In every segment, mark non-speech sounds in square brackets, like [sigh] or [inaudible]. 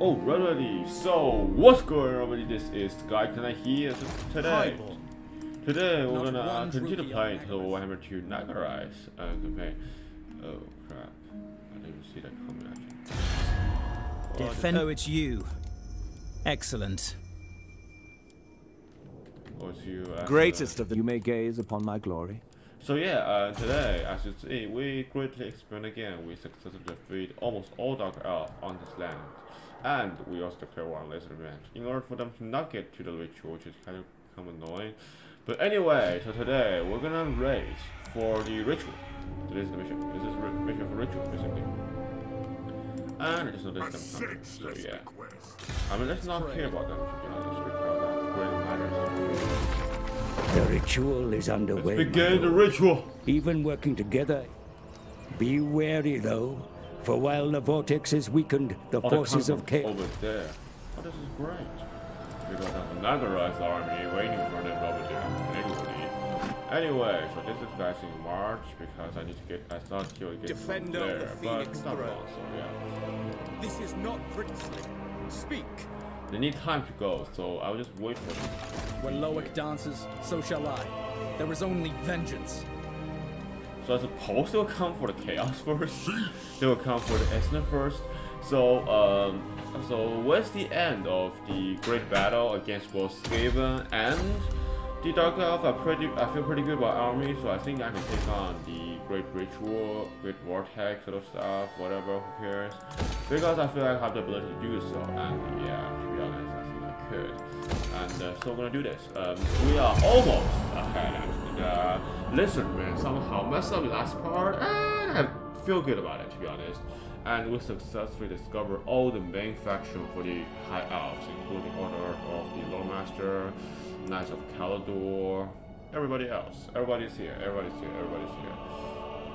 Alrighty, so what's going on everybody? This is Guy Can here so today. Today we're Not gonna one continue playing on Total Warhammer 2 Nagarythe uh, campaign. Oh crap, I didn't even see that coming actually. Well, Defend. Oh, it's you. Excellent. oh, it's you, uh, Greatest of the... You may gaze upon my glory. So yeah, uh, today, as you see, we greatly expand again. We successfully defeat almost all Dark Elf on this land. And we also declare one on Laser Revenge in order for them to not get to the ritual, which is kind of, kind of annoying. But anyway, so today we're gonna race for the ritual. This is the mission. This is the mission for ritual, basically. And I just noticed them coming. So yeah. I mean, let's not care about them, to be honest, because that really matters. The ritual is underway. Let's my begin the ritual! Even working together. Be wary, though, for while the vortex is weakened, the Oh, forces of from chaos. over there. Oh, this is great. We got another Rise army waiting for them over there. Anyway, anyway, so this is guys in March because I need to get. I thought he would get Defender from of there, the but Phoenix it's not Throne. long, so yeah. This is not princely. Speak. They need time to go, so I'll just wait for them. When Loec dances, so shall I. There is only vengeance. So I suppose they'll come for the chaos [laughs] first. they will come for the Esna first. So um, so where's the end of the great battle against both Skaven and the Dark Elf? I pretty I feel pretty good about army, so I think I can take on the Great Ritual, Great Vortex sort of stuff, whatever, who cares? Because I feel like I have the ability to do so, and yeah, to be honest, I think I could. And uh, so we're gonna do this. Um, we are almost ahead actually. Uh, listen, man, somehow messed up the last part, and I feel good about it to be honest. And we successfully discovered all the main faction for the High Elves, including Order of the Loremaster, Knights of Caledor, everybody else. Everybody's here, everybody's here, everybody's here.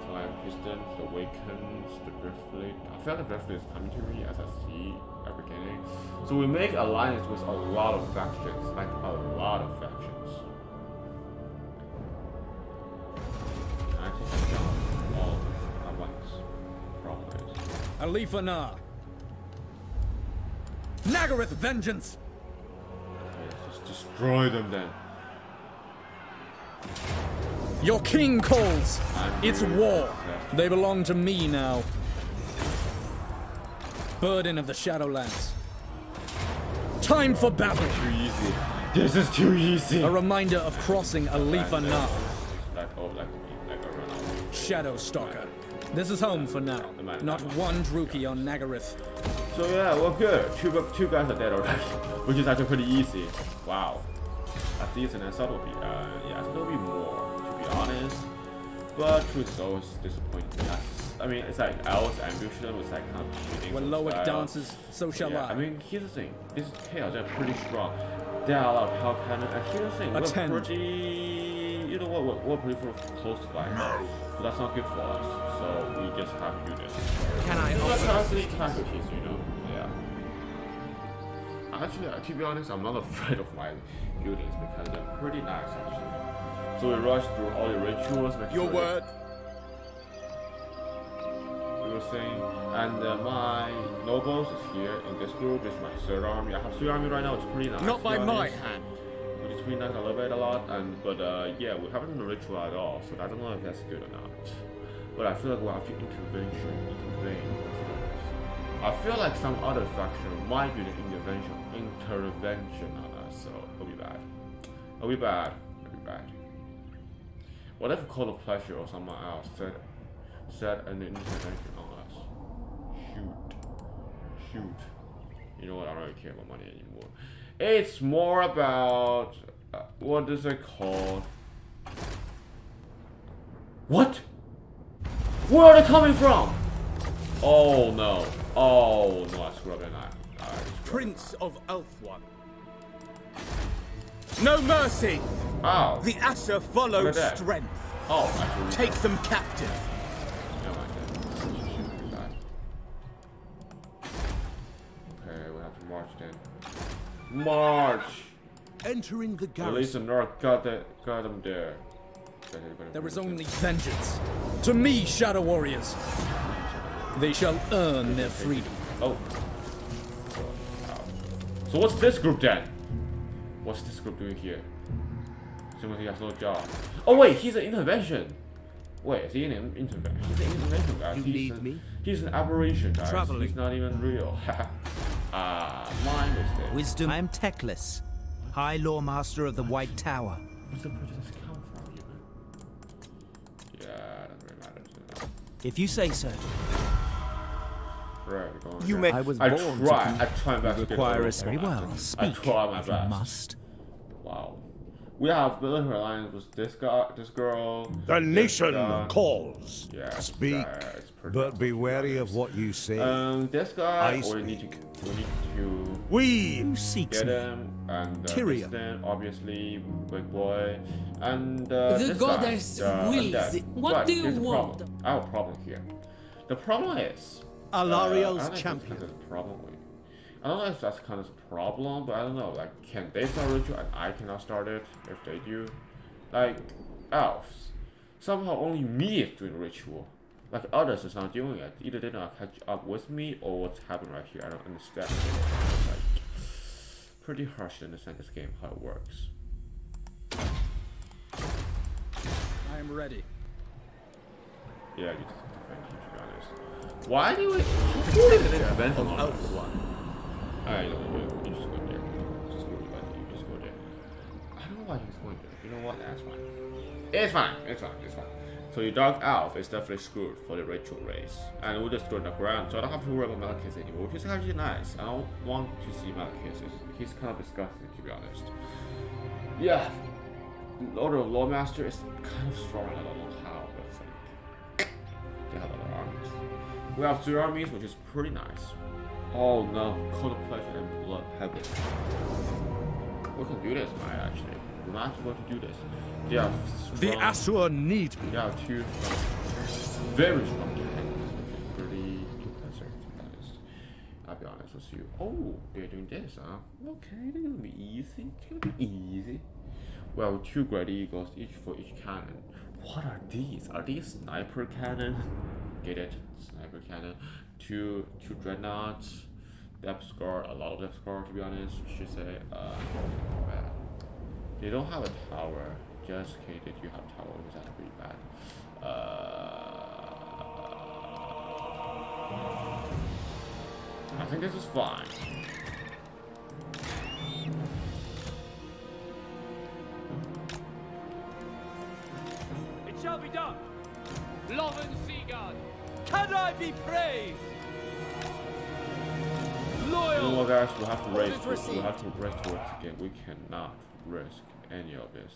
Clan Pestilens, the Awakens, the Dreadfleet. I feel like the Dreadfleet is coming to me as I see at beginning. So we make alliance with a lot of factions, like a lot of factions. I think I all at once. Problem is. Alifa Nagaroth vengeance! Let's just destroy them then. Your king calls! It's war! They belong to me now. Burden of the Shadowlands. Time for battle! Too easy. This is too easy. A reminder of crossing Alifa And, Na. Shadow Stalker. This is home for now. Not one Druchii on Nagarythe. So yeah, well good. Two, two guys are dead already, [laughs] which is actually pretty easy. Wow. I think it's an subtlety. Uh, yeah, gonna be more, to be honest. But truth is always disappointing. Yes. I mean, it's like El's ambition was like kind of cheating. When Loec style. dances, so shall yeah, I. I mean, here's the thing. These chaos. They're pretty strong. There are a lot of hell cannon. And here's the thing. We're Attend. pretty. You know what? We're, we're pretty close to fight. So that's not good for us. So we just have to do this. Can I Let's offer have these casualties, you know? Yeah. Actually, uh, to be honest, I'm not [laughs] afraid of my buildings because they're pretty nice, actually. So we rush through all the rituals. Make your sure word? We were saying, and uh, my nobles is here in this group. This is my third army. I have three army right now. It's pretty nice. Not by my honest. hand. Nice. I love it a lot. And but uh, yeah, we haven't the ritual at all, so I don't know if that's good or not. But I feel like we have to intervention, intervene. I feel like some other faction might do the intervention, intervention on us, so it'll be bad. It'll be bad. It'll be bad. What if Cult of Pleasure or someone else said said an intervention on us? Shoot. Shoot. You know what? I don't really care about money anymore. It's more about what is it called? What? Where are they coming from? Oh no. Oh no, I screwed up and I. I screwed up. Prince of Elfwan. No mercy! Ow. The Asher follow Look at that. strength. Oh, actually. Take them captive. No, I didn't. Shoot, too bad. Okay, we have to march then. March! Entering the At least the North got, that, got them there. Okay, they're gonna There bring is us in. only vengeance. To me, Shadow Warriors. They shall earn their freedom. Oh. So what's this group then? What's this group doing here? Seems he has no job. Oh wait, he's an intervention. Wait, is he an intervention? He's an intervention, guys. You he's, need an, me? he's an aberration, guys. Traveling. He's not even real. [laughs] Ah, my mistake. Wisdom. I am Teclis, High Loremaster of the White Tower. Where's the prejudice come from, you man? Yeah, it doesn't really matter to know. If you say so. Right, we're You may- I was I born to try. keep- I try my best require over a it. Very well. I Speak. try my if you best. must. Wow. We have military alliance with this guy, this girl. The this nation guy. calls. Yeah, Speak, yeah, but be wary of what you say. Um, this guy, I we need to, speak. we need to we Who seeks get me? him, and uh, Tyrion. Tristan, obviously, big boy, and uh, The this goddess guy, uh, wills undead. it. What But do you want? Problem. I have a problem here. The problem is, uh, I Alarielle's don't champion. That's problem. with- I don't know if that's kind of a problem, but I don't know. Like, can they start ritual and I cannot start it if they do? Like, elves. Somehow only me is doing ritual. Like others is not doing it. Either they don't catch up with me or what's happening right here. I don't understand. It's like pretty harsh to understand this game how it works. I am ready. Yeah, you just defend you to be honest. Why do we who did an intervention on us? Alright, you you just go there. There. You just go there. I don't know why he's going there. You know what? That's fine. It's fine. It's fine. It's fine. So your dog Alf is definitely screwed for the ritual race. And we'll just throw the ground. So I don't have to worry about Malekith anymore, which is actually nice. I don't want to see Malekith. He's- kind of disgusting to be honest. Yeah. Order of Loremaster is kind of strong. I don't know how, but it's like they have other armies. We have two armies, which is pretty nice. Oh no, cult of Pleasure and Blood Pebble. We can do this, man, actually. We're not going to do this. They have the strong- Asur need me. They have two strong, very strong cannons, which is pretty impressive, to be honest. I'll be honest with you. Oh, they're doing this, huh? Okay, they're gonna be easy. It's gonna be easy. Well, two Great Eagles, each for each cannon. What are these? Are these sniper cannon? [laughs] Get it? Sniper cannon. Two two dreadnoughts. Depth score, a lot of depth score to be honest, should say. Uh, they don't have a tower. Just in case do have tower, which is pretty bad. Uh, I think this is fine. It shall be done. Lothern Seaguard, can I be praised? You know Loyal. what, guys? We'll have to race. We'll have to race towards the game. We cannot risk any of this.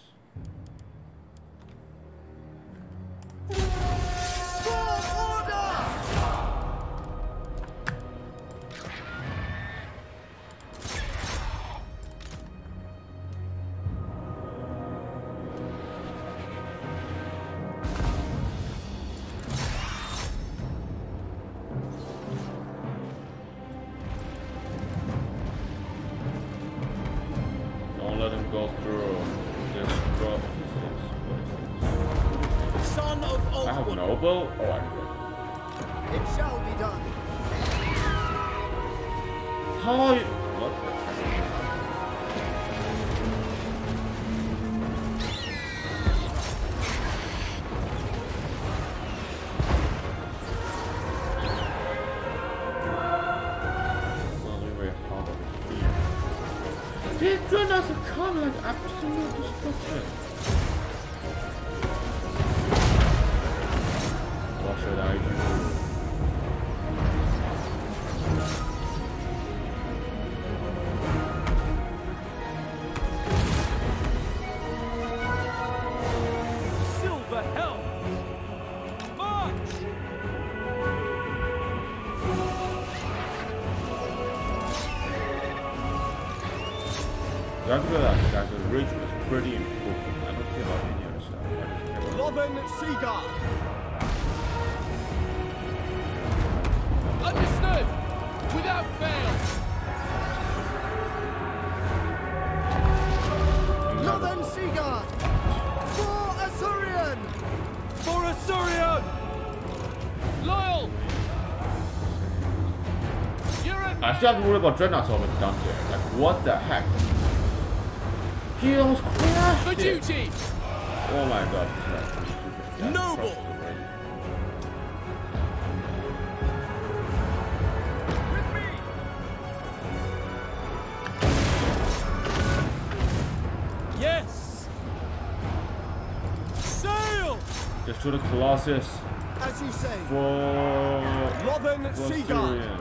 Asuryan. Loyal. You're at have to worry about Dreadnoughts over done there. Like, what the heck? He almost For crashed it. duty! Oh my god, this is like pretty stupid. Yeah, Noble. crushed it already. Yes! Sail! Just to the Colossus As you say, for Lothern for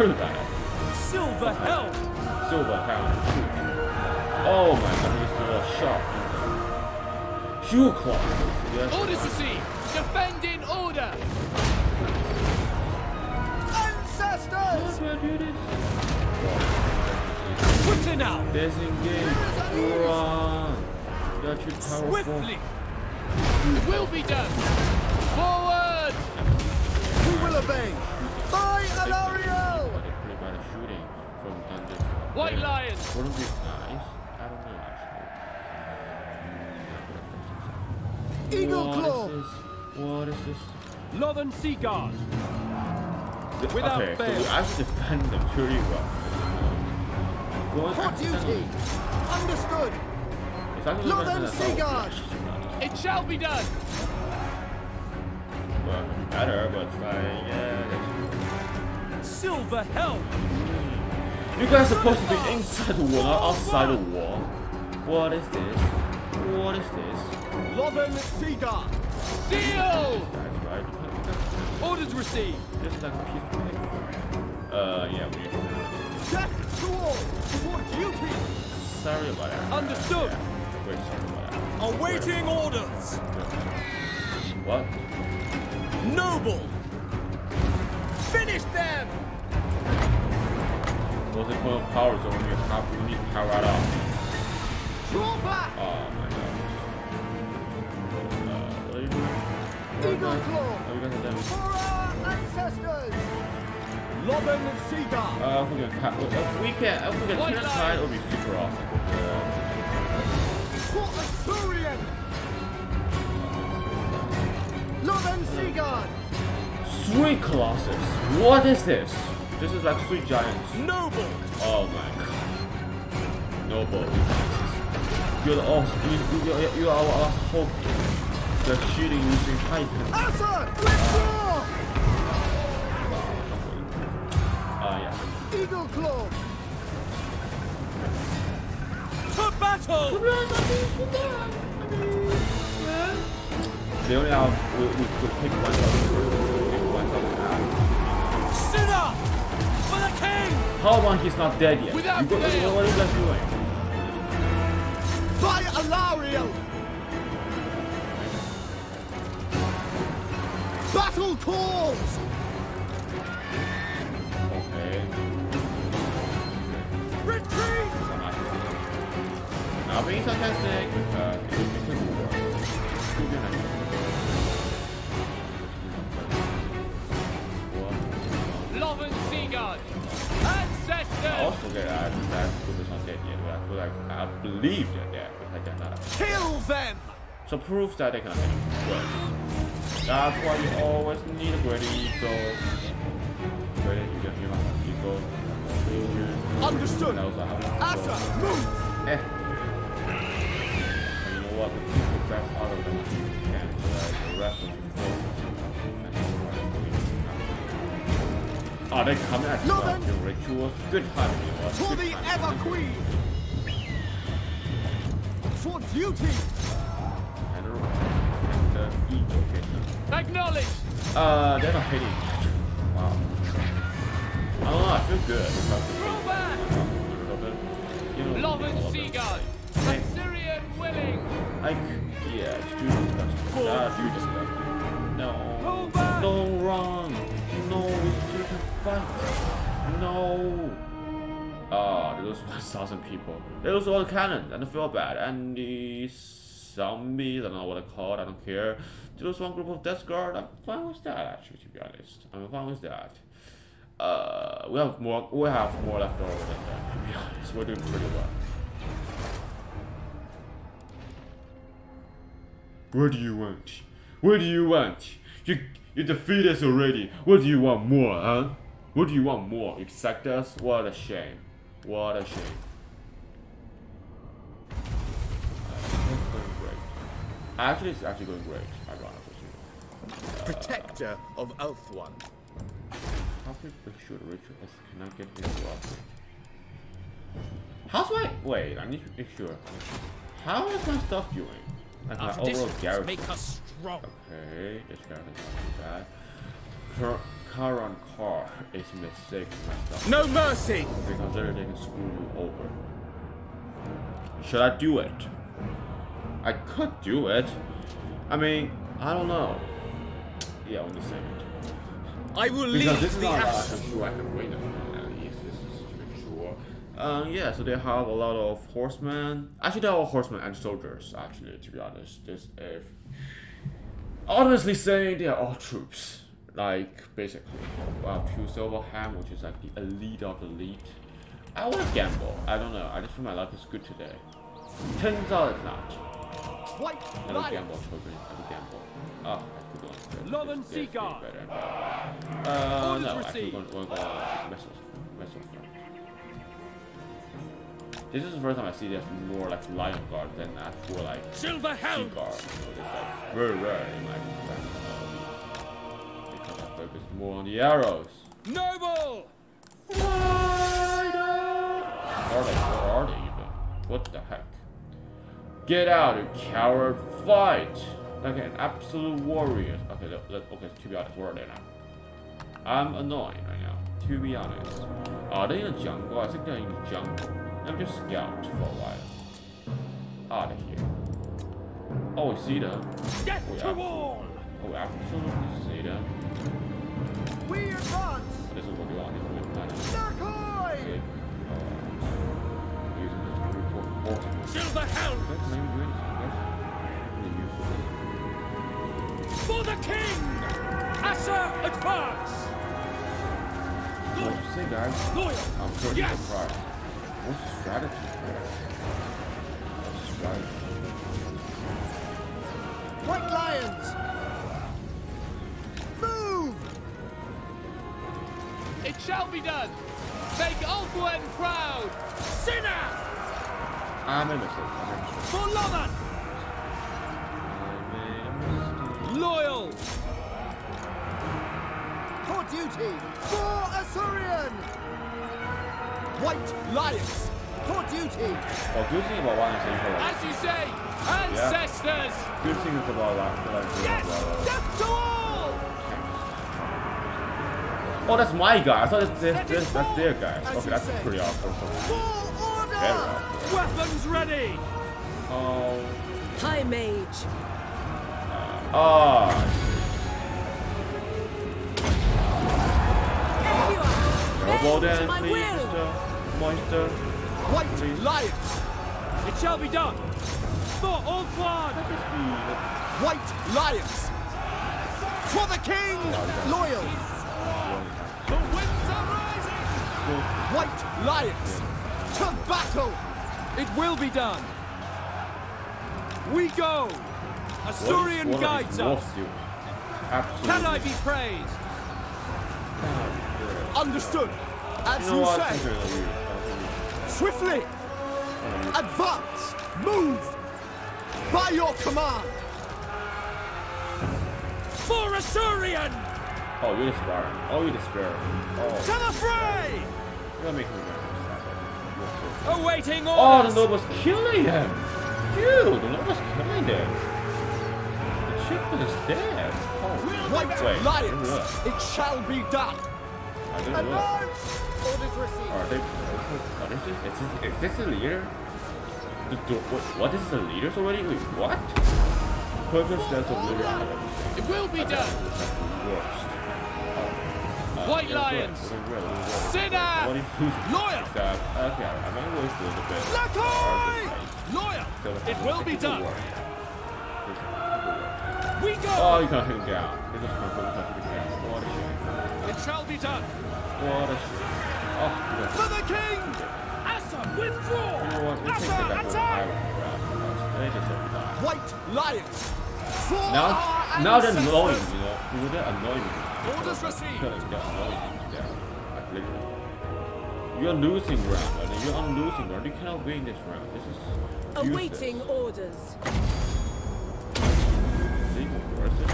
god, very bad. Silver helm! Silver Hound. Oh my god, he's doing a shot. Shoe claws. Yes. Orders received! Defend in order! Ancestors. Quicker now! Disengage. Run. You're powerful. Swiftly! White Lion! Wouldn't be nice. I don't know actually. Uh, Eagle what Claw. Is this? What is this? Northern Sea Guard! Without okay, so fail. we actually defend them pretty well. Going For duty. Understood. Northern Sea. Guard. It shall be done! Well, better, but like, yeah. Silver helm! You guys are supposed to be inside the wall, not outside the wall. What is this? What is this? Lothern Seaguard. Seal! That's right. You you Orders received! Is like a piece of. Uh, yeah, we. Death to all. For duty. Sorry about that. Understood. Yeah. Wait, sorry about that. Awaiting orders! What? Noble! Finish them! What's the point of power zone when you have you need power right off? Oh my god. Uh, what are you doing? Eagle Claw. Oh, you guys are done. For our ancestors. Lothern Seaguard. Uh, if we can, ca- if we can, if we can turn line. aside, it would be super awesome. For Asuryan. Lothern Seaguard. Sweet Colossus. What is this? This is like Sweet Giants. Noble! Oh my god. Noble. You're the awesome. You, you, you, you are our last hope. They're shooting using Titan. Asa. Withdraw. Ah, yeah. Eagle Claw. To battle! They only have, we, we could pick one up. Pick one How long he's not dead yet? Without you go, fail. What are you guys doing? By Alarielle. Battle calls. Okay. Retreat. Not being sarcastic, because Ancestors! also get that that Cooper's not dead yet, but I feel like I believe they're dead, but I they're not. Kill them. So proof that they can good. That's why you always need a great eagle. Great eagle, you must eagle. Understood. And also have Asa, move. Eh. And you know what? The out of them as we can, so that the rest of the Oh, they come at you the rituals. Good timing, you know? For Good the timing. Ever Queen. For duty. And the, and the eagle hit. Acknowledge! Uh, they're not hitting. Wow. I don't know, I feel good. because it's Throw back! a little bit, you know, all Lothern of Sea. Guard! Like, Asuryan willing! like, yeah, it's too disgusting. That's too disgusting. No. Pull! No, wrong. No, we still fight. No. Ah, they lose 1,000 people. They lose all the cannons, and I feel bad. And the zombies, I don't know what they're called, I don't care. They lose one group of Death Guard, I'm fine with that, actually, to be honest. I'm fine with that. Uh, we have more, we have more left over than that, to be honest. We're doing pretty well. What do you want? What do you want? You you defeated us already. What do you want more, huh? What do you want more? You sacked us? What a shame. What a shame. going great. Actually, it's actually going great. I run up Protector of Elf One. How can we make sure the ritual is cannot get interrupted? How's my wait? I need to make sure. How is my stuff doing? Like Our my overall traditions garrison. make us strong. Okay, this garrison is not too bad. Car car on car is mistake. No mercy! Because then they can screw you over. Should I do it? I could do it. I mean, I don't know. Yeah, only second. I will Because lead this is the not. I'm sure I can win it at least. This is sure. Um, yeah, so they have a lot of horsemen. Actually, they're all horsemen and soldiers. Actually, to be honest, this if honestly saying they are all troops. Like basically, I have two Silverhand, which is like the elite of the elite. I want to gamble. I don't know. I just feel my luck is good today. Turns out it's not. White I don't gamble, children. I don't gamble. Ah, I could go on. Love and This- this is. Uh, no, actually, received. we're going to go on missiles. Missiles front. This is the first time I see there's more like Lion Guard than actual like Silver Sea Guard. So it's like very rare in my family. Because I focus more on the arrows. Noble! Where Are they? Where are they even? What the heck? Get out, you coward! Fight! Like an absolute warrior. Okay, let, let, okay. To be honest, where are they now? I'm annoyed right now. To be honest, are they in the jungle? I think they're in the jungle. Let me just scout for a while. Ah, out of here. Oh, we see them. Get Oh, to wall! Oh, we absolutely see them. We advance! This is what we want. This is what we want. Narkoi! Big, using this group of horsemen. Silver Helm! That can maybe do anything. That's really useful. For the king! Assa advance! What you say, guys? Loyal! I'm pretty Yes! surprised. What's the strategy? What's the strategy? White lions! It shall be done! Make Alfwen proud! Sinner! I'm a mistake. I'm a mistake. For Lothar! I made a mistake. Loyal! For duty! For Asuryan! White lions! For duty! Oh, good thing about one is that As you say, ancestors! Good thing is about that. that I Yes! about, uh, Death to all! Oh, that's my guy. I thought it's this, Let this, that's fall, their guy. Okay, that's pretty awkward. For order! Very awkward. Weapons ready! Oh. High Mage. Ah. There you are. Well then, please, will. Monster. White lions! It shall be done! For Ulfwan! White lions! For the king! Loyal! White lions! To battle! It will be done! We go! Asuryan What is- what guides us! Absolutely. Can I be praised? Understood! As You know you say! These are the weird. I Swiftly! Advance! Move! By your command! For Asuryan! Oh, you're the Oh, you're the Spirit. To Oh, the fray! You're gonna me very sad. Awaiting oh, oh, the orders! noble's killing him! Dude, the noble's killing him! The chieftain is dead! Oh, White wait, didn't lions! It shall be done! I realize. Advance! Orders received. Are they? What is this? Is this, is this a leader? The, the, what, what is the leaders already? Wait, what? Purpose that's a leader. Don't. It will be done! think It's like the worst. White Lions. We're doing great, we're doing great. Sinner. What is who's Lawyer. That, okay, I might always do a bit. Lakoy! Lawyer. It will be done. We go. Oh, you can't hit him down. This is confirmed. You can't hit him. What a shit. It shall be done. What a shit. Oh, For the king. Asa, withdraw. You know what? We take Asa, attack. They deserve to die. White Lions! Now, now they're annoying, you know. They're annoying. Orders received. They're annoying. Yeah, I believe it. You're losing round, and you're losing round. You cannot win this round. This is Awaiting orders. See, worth it.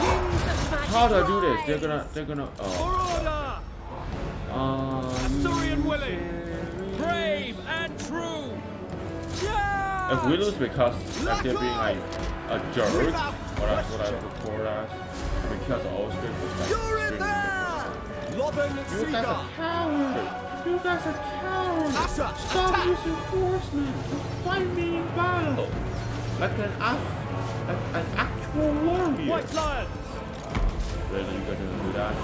Wings of magic How do I do this? They're gonna, they're gonna. For Oh. order. Uh, Asuryan willing. Brave and true. If we lose because like, they're being like a jerk, what I what I report as, because I always been like, You're in there! Loben You guys are cowards! You guys are cowards! Asa, Stop attack! using forcemen! Fight me in battle! Like an af like an actual warrior! White Lions. Really, you guys gonna do that?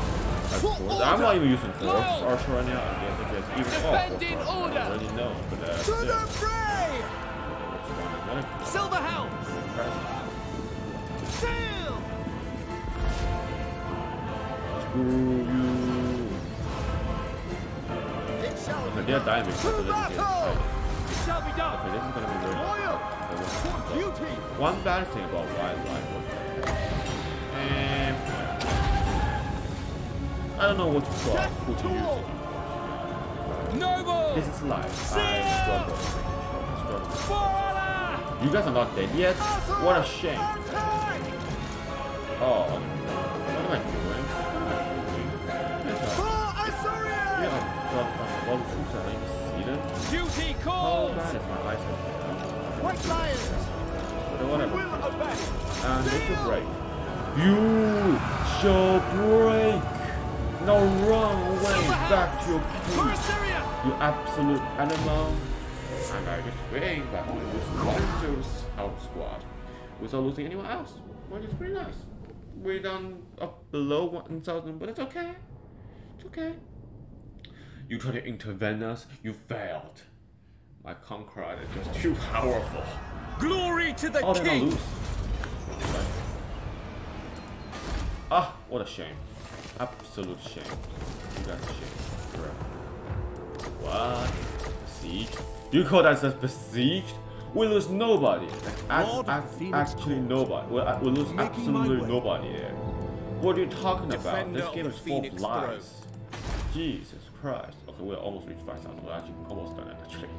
Of I'm not even using force archer right now. I guess it's even Defend in oh, order! I already know, but uh, To Silver Hounds. Sail. Screw you! It shall Okay, be they're done. dying because To of this game. battle! It shall be Okay, this is gonna be very Loyal! okay, what's For this? duty! One bad thing about Wild Life and um, I don't know what to trust, who to use it. Noble. This is life. I Seal! struggle. struggle. You guys are not dead yet? What a shame. Oh, what am I doing? What am I doing? Yes, I- For Asuria! Yeah, well, well, troops are not even seated. Duty Oh, calls. that is my eyesight. White Lions! But whatever. And it's a break. You shall break. Now run away back to your cave. You absolute animal. And I just win by only losing one Zeus out squad without losing anyone else. Which is pretty nice. We're down up below 1,000, but it's okay. It's okay. You tried to intervene us, you failed. My conqueror is just too powerful. Glory to the Oh, king. Ah, what a shame. Absolute shame. You are shame. What? Besieged? You call that as besieged? We lose nobody. Like, act- Lord of act- the Phoenix actually nobody. We, we lose Making absolutely nobody there. What are you talking about? This game is full of lies. Jesus Christ. Okay, we almost reached 5,000. We're actually almost done it, actually.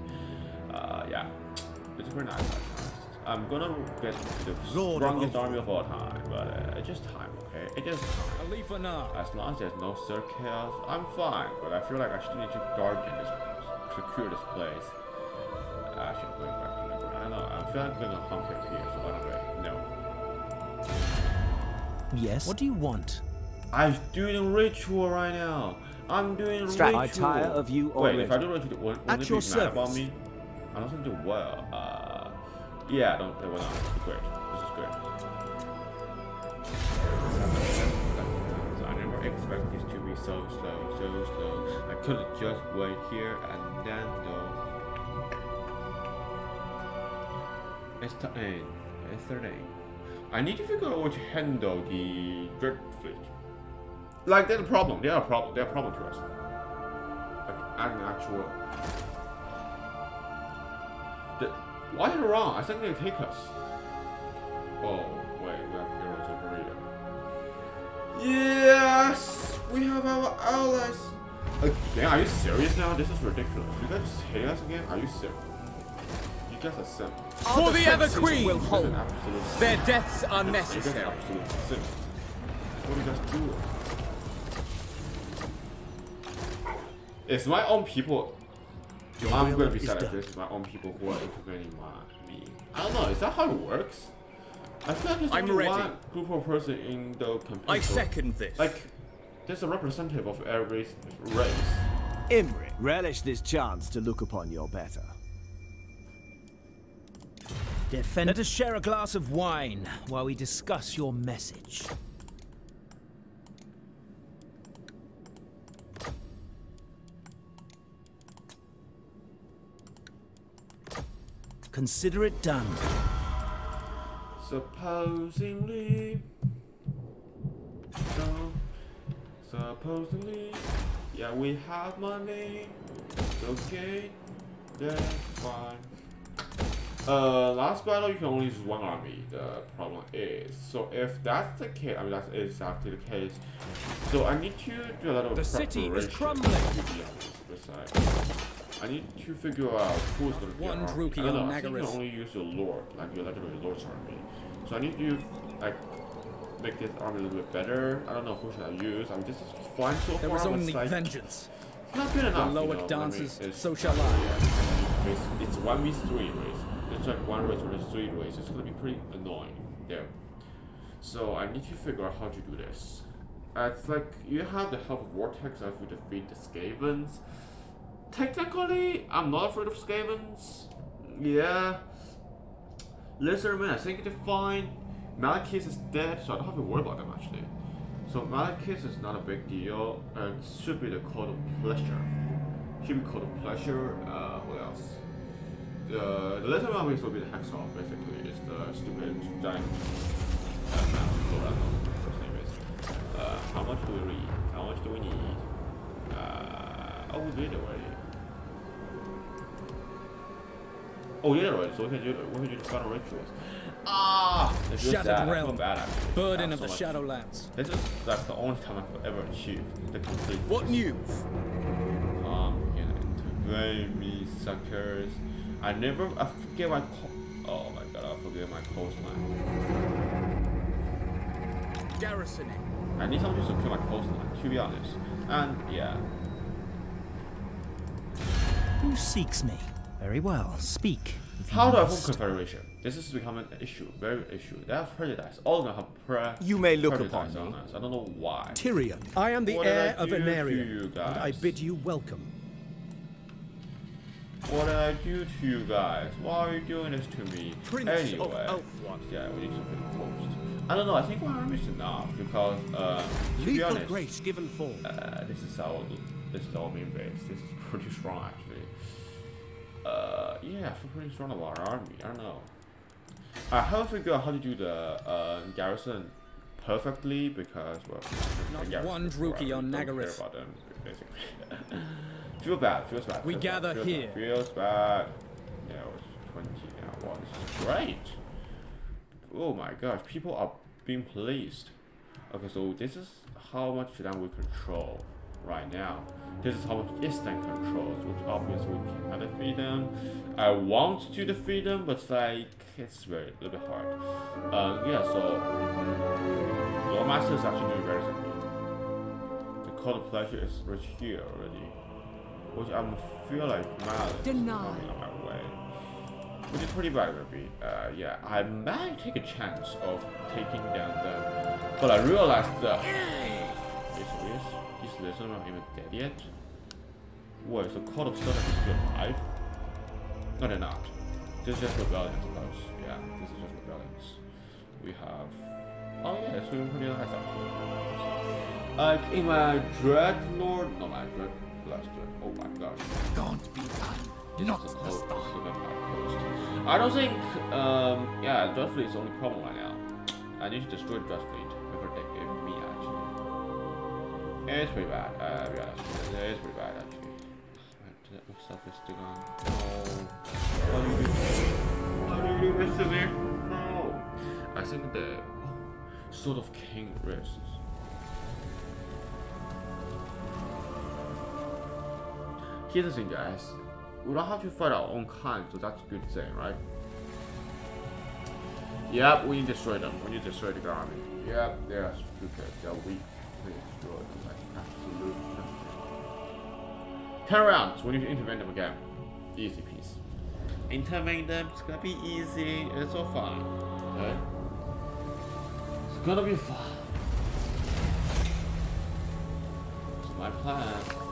Uh, yeah. It's pretty nice. I'm gonna get the Lord strongest army of all time, but uh, it's just time, okay? It just time. As long as there's no Sir Chaos, I'm fine, but I feel like I still need to guardian this place, secure this place. Actually, I'm going back to the I don't know, I feel like I'm gonna here, so by the way, no. Yes. What do you want? I'm doing a ritual right now. I'm doing Strat- ritual. I tire of you Wait, if I do ritual, won't, At it your be mad about me? I don't do well. Uh, yeah, don't. It will not. This is great. This is great. So I never expect this to be so slow, so slow. I could just wait here and then though. It's 13. I need to figure out how to handle the Dread Fleet. Like, they're a problem. They're a problem. They're a problem to us. Like, an actual. The, why are they wrong? I think they take us. Oh, wait, we have heroes over here. Yes! We have our allies! Again, are you serious now? This is ridiculous. You guys hate us again? Are you serious? You guys are sim. For the Ever Queen. You guys are absolute sim. Their deaths are You guys are necessary. absolute sim. What do you guys do? It's my own people. I'm gonna be sad if done. this is my own people who are intervening my me. I don't know. Is that how it works? I feel like there's I'm only ready. one group of person in the campaign. I second this. Like, there's a representative of every race. Imri, relish this chance to look upon your better. Defend. Let us share a glass of wine while we discuss your message. Consider it done. Supposingly. So, supposedly. Yeah, we have money. It's okay. That's fine. Uh, last battle you can only use one army. The problem is, so if that's the case, I mean that's exactly the case. So I need to do a lot of The city is crumbling. to be honest. I need to figure out who's gonna be One our army. I don't know, on you can only use your lord, like your legendary lord's army. So I need to like make this army a little bit better. I don't know who should I use. I mean this is fine so There far. is but only like, vengeance. not good The enough. lower you know, what I mean? dances, It's- so shall I. yeah, it's, it's one v three race. It's like one race versus three race. It's gonna be pretty annoying there. So I need to figure out how to do this. Uh, it's like you have the help of Vortex if you defeat the Skavens. Technically, I'm not afraid of Skavens. Yeah. Lizardmen, I think they're fine. Malekith is dead, so I don't have to worry about them actually. So Malekith is not a big deal. It should be the Cult of Pleasure. Should be Cult of Pleasure. Uh, what else? The the Lizard Armies will be the Hexoatl basically. It's the stupid giant. Uh, mouse, I don't know what his name is. Uh, how much do we read? How much do we need? Uh, oh, we did already. Oh, yeah, already. So we can do we can do the final rituals. Ah, it's just Shattered that. Realm. bad actually. Burden of so the much. Shadowlands. This is like the only time I've ever achieved the complete. What news? Um, you know, integrate me, suckers. I never. I forget my. Co- oh my god, I forget my coastline. Garrisoning. I need something to secure my coastline, to be honest. And yeah, Who seeks me? Very well. Speak. how do I form confederation? This is becoming an issue, very issue. They have prejudice. All of them have pre. You may look upon on me. us. I don't know why. Tyrion. I am the What heir of do to Aenarion, and I bid you welcome. What did I do to you guys? Why are you doing this to me? Prince anyway, of yeah, we need something close. I don't know. I think army is enough because, uh, to be Lethal honest, grace given form. uh, this is our this is all main base. This is [laughs] pretty [laughs] strong actually. Uh, yeah, I feel pretty strong about our army. I don't know. I haven't figured out how to do the uh, garrison perfectly because well, Not one before, I Druchii really on don't care about them basically. [laughs] Feel bad. Feels bad. We feels gather bad, feels here. Bad, feels bad. Yeah, it's twenty now. Wow, this is great. Oh my gosh, people are being pleased. Okay, so this is how much land we control right now. This is how much Eastern controls, which obviously we cannot defeat them. I want to defeat them, but it's like it's very a little bit hard. Um, yeah, so Loremaster is actually doing very me. The Cult of Pleasure is right here already, which I feel like is coming on my way. Which is pretty bad, maybe. Uh, yeah, I might take a chance of taking down them, but I realized that. Are you serious? These lizards not even dead yet. Wait, so Cult of Sotek still alive? No, they're not. This is just rebellion, I suppose. Yeah, this is just rebellions. We have. Oh yeah, it's doing pretty nice actually. Like in my Dreadlord, no, my Dread Blaster. Oh my gosh. Don't be done. This is a coast. This is a. I don't think, um, yeah, Dreadfleet is the only problem right now. I need to destroy Dreadfleet before they give me actually. It's pretty bad. Uh, to be honest, it is pretty bad actually. Man, that looks stuff is still on. No. How do you do? How do you do this to me? No. I think the oh, Sword of King risks. Here's the thing, guys. We don't have to fight our own kind, so that's a good thing, right? Yep, we need to destroy them. We need to destroy the army. Yep, they're stupid. They're weak. To destroy them. Like, absolute nothing. Ten rounds. We need to intervene them again. Easy piece. Intervene them. It's gonna be easy. It's all fine. Okay? It's gonna be fun. It's my plan.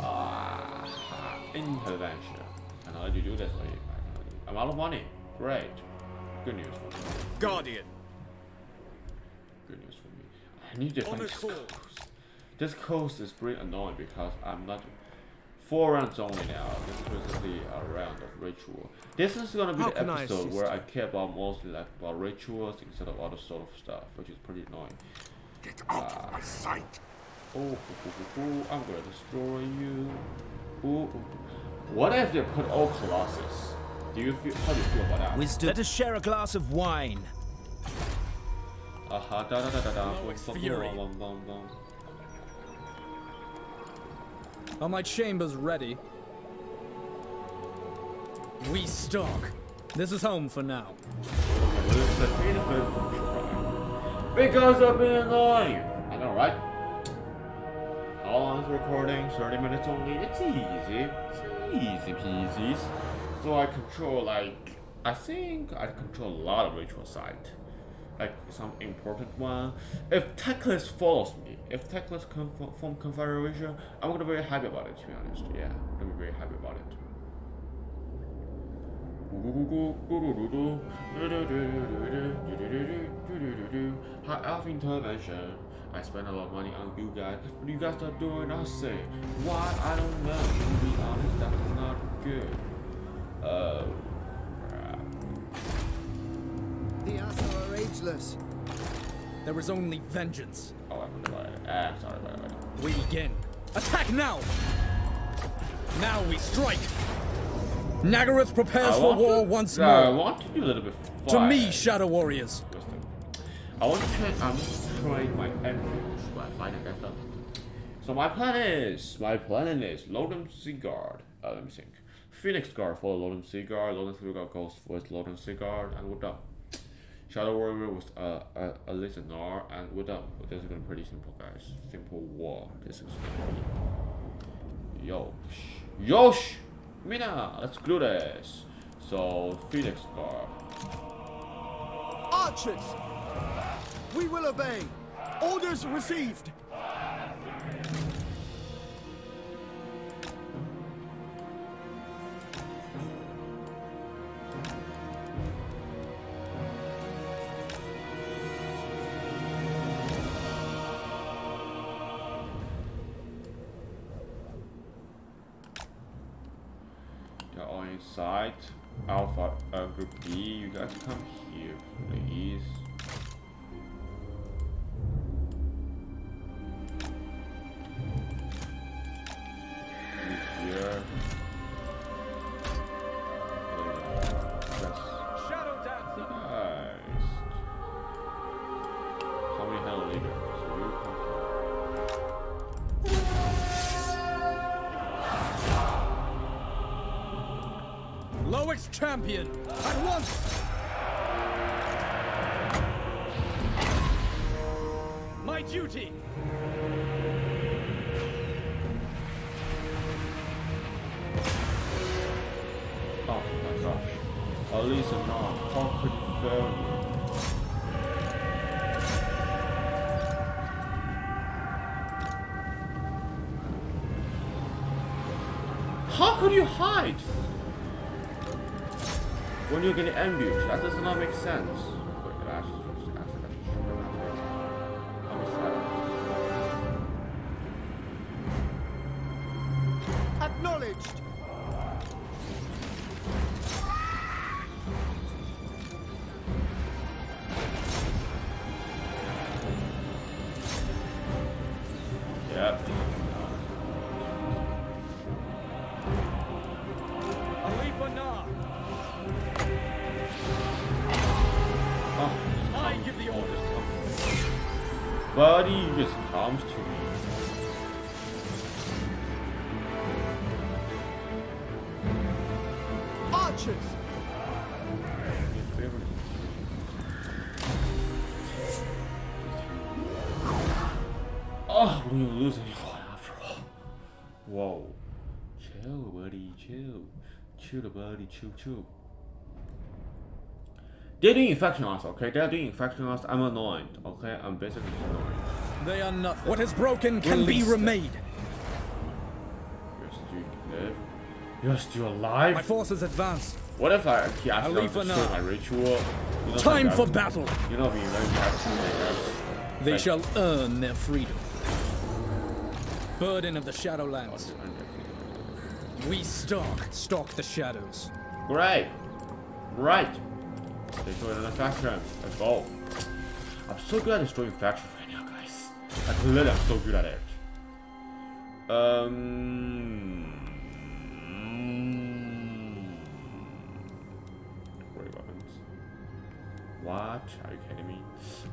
Ah, intervention. And how do you do this? Wait, I I'm out of money. Great. Good news for me. Guardian. Good news for me. I need to find this coast. This coast is pretty annoying because I'm not four rounds only now. This is basically a round of ritual. This is gonna be How the can I episode where I care about mostly like about rituals instead of other sort of stuff, which is pretty annoying. Get out of my sight. Oh, ooh, ooh, ooh, ooh, I'm gonna destroy you. Ooh, ooh. What if they put all Colossus? Do you feel? How do you feel about that? Wisdom. Let us share a glass of wine. Aha, da da da da da. Lois Bum, bum, Fury. bum, bum, bum. Are my chambers ready? We stalk. This is home for now. Because I've been annoying. I know, right? All on recording, 30 minutes only. It's easy. It's easy peasy. So I control, like, I think I control a lot of ritual site. Like, some important one. If Teclis follows me, if Teclis come from, from Confederation, I'm gonna be very happy about it, to be honest. Yeah, I'm gonna be very happy about it. High elf intervention. I spend a lot of money on you guys, but you guys are doing nothing. Why? I don't know. To be honest, that's not good. Uh, crap. The Asur are ageless. There is only vengeance. Oh, I'm gonna buy it. Ah, sorry, by the. We begin. Attack now! Now we strike! Nagarythe prepares for war to- once yeah, I more. want to do a little bit. To me. Shadow Warriors. I want to train. I'm trying my enemies by finding that stuff. So my plan is, my plan is Lothern Seaguard. Uh, let me think. Phoenix Guard for Lothern Seaguard. Lothern Seaguard goes with Lothern Seaguard, and with that, Shadow Warrior was uh, a, a listener, and with that, this is gonna be pretty simple, guys. Simple war. This is gonna be. Yo, Yosh, Mina, let's do this. So Phoenix Guard. Archers! We will obey. Orders received. Inside. Alpha uh, group B, you guys come here, please. You're getting ambushed, that does not make sense. Buddy just comes to me. Archers! Oh, we don't lose anyone after all. Whoa. Chill, buddy, chill. Chill, the buddy, chill, chill. They're doing infection us, okay? They're doing infection us. I'm annoyed, okay? I'm basically annoyed. They are nothing. What is broken can be Release them. remade. You're still live. You're still alive? My forces advance. What if I actually I'll accidentally leave for now. my ritual? You know, Time for battle. You know me, very. They Like- shall earn their freedom. Burden of the Shadowlands. We stalk, stalk the shadows. Great. Right. Destroy another faction. Let's go. I'm so good at destroying factions right now, guys. Like literally, I'm so good at it. Um. What? Are you kidding me?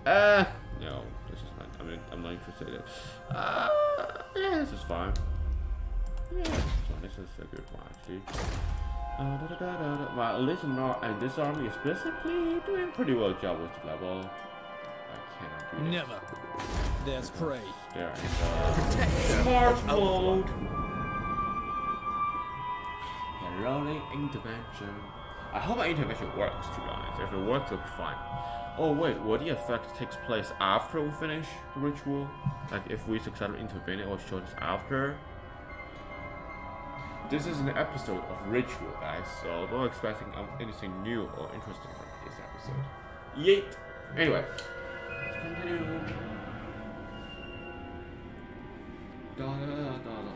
Uh, no. This is not. I mean, I'm not interested in it. Uh, yeah, this is fine. Yeah, this is fine. This is a good one, actually. Uh, da, da, da, da, da. My listener and this army is basically doing pretty well job with the level. I cannot do this. Never. There's prey. There and uh, March mode. And rolling intervention. I hope my intervention works. To be honest, if it works, it'll be fine. Oh wait, what the effect takes place after we finish the ritual? Like if we successfully intervene, it will show us after. This is an episode of Ritual, guys, so don't expecting um, anything new or interesting from this episode. Yeet! Anyway.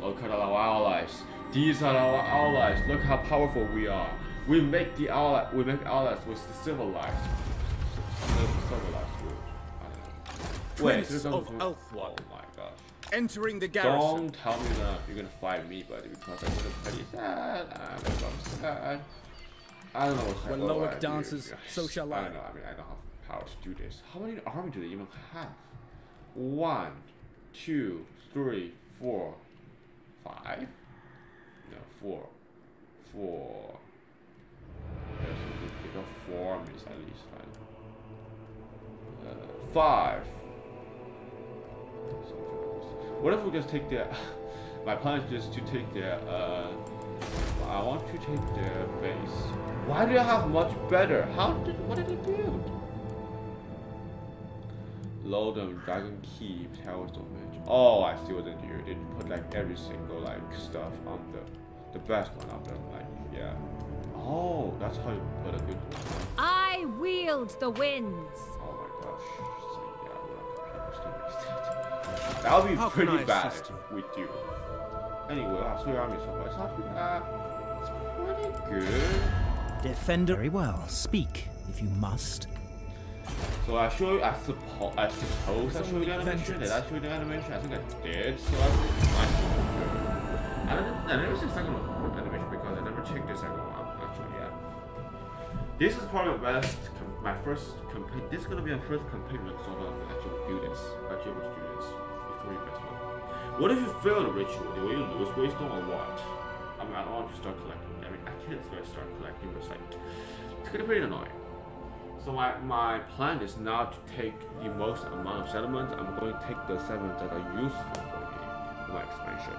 Look at our allies. These are our allies. Look how powerful we are. We make the ally. We make allies with the civilized. Civilized group. I don't know. Wait, Prince of something- Elfward. Oh my gosh. Entering the garrison. Don't tell me that you're gonna fight me, buddy, because I'm gonna sad. I'm. I don't know what's When what Loec dances, so shall I I. don't know. I mean, I don't have power to do this. How many army do they even have? One, two, three, four, five. No, four, four. There's a of four armies at least, right? Uh, five. What if we just take their? [laughs] My plan is just to take their. Uh, I want to take their base. Why do they have much better? How did? What did they build? Load them, dragon key, towers damage. Oh, I see what they do. They put like every single like stuff on the, the best one of them. Like yeah. Oh, that's how you put a good one. I wield the winds. Oh my gosh. So, yeah, [laughs] That would be How pretty bad assist if we do. Anyway, I swear army so far. It's not too bad. It's pretty good. Defender. Very well. Speak, if you must. So I show you, I suppose, I suppose I showed you the animation. Did I show you the animation? I think I did. So I think I should I don't, I never see the second one animation because I never checked the second one actually yet. This is probably my best, my first campaign. This is gonna be my first campaign with so I'm actually do this. Actually able to do the one. What if you fail the ritual? Will you lose wisdom or what? I mean, I don't want to start collecting. I mean, I can't start collecting, but it's like, it's gonna be pretty annoying. So my, my plan is now to take the most amount of settlements. I'm going to take the settlements that are useful for me my expansion.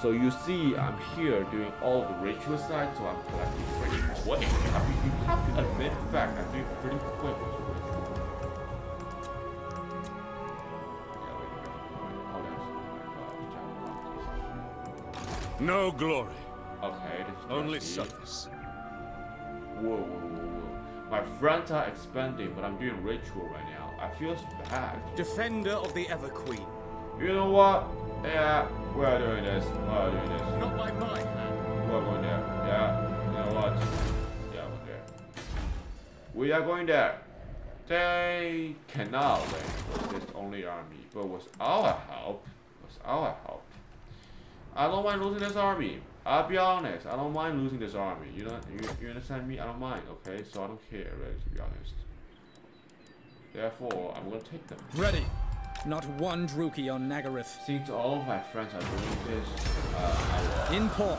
So you see, I'm here doing all the ritual side, so I'm collecting pretty quick. You have to, you have to admit the fact I'm doing pretty quick No glory, Okay, this is only service. Whoa, whoa, whoa, whoa. My friends are expanding, but I'm doing ritual right now. I feel bad. Defender of the Ever Queen. You know what? Yeah, we're doing this. We're doing this. Not by my hand. We're going there. Yeah, you know what? Yeah, we're there. We are going there. They cannot win with this only army, but with our help, with our help, I don't mind losing this army. I'll be honest, I don't mind losing this army. You know, you, you understand me? I don't mind, okay? So I don't care, really, to be honest. Therefore, I'm gonna take them. Ready. Not one Druchii on Nagarythe. Since all of my friends are doing this, uh, I will, In port.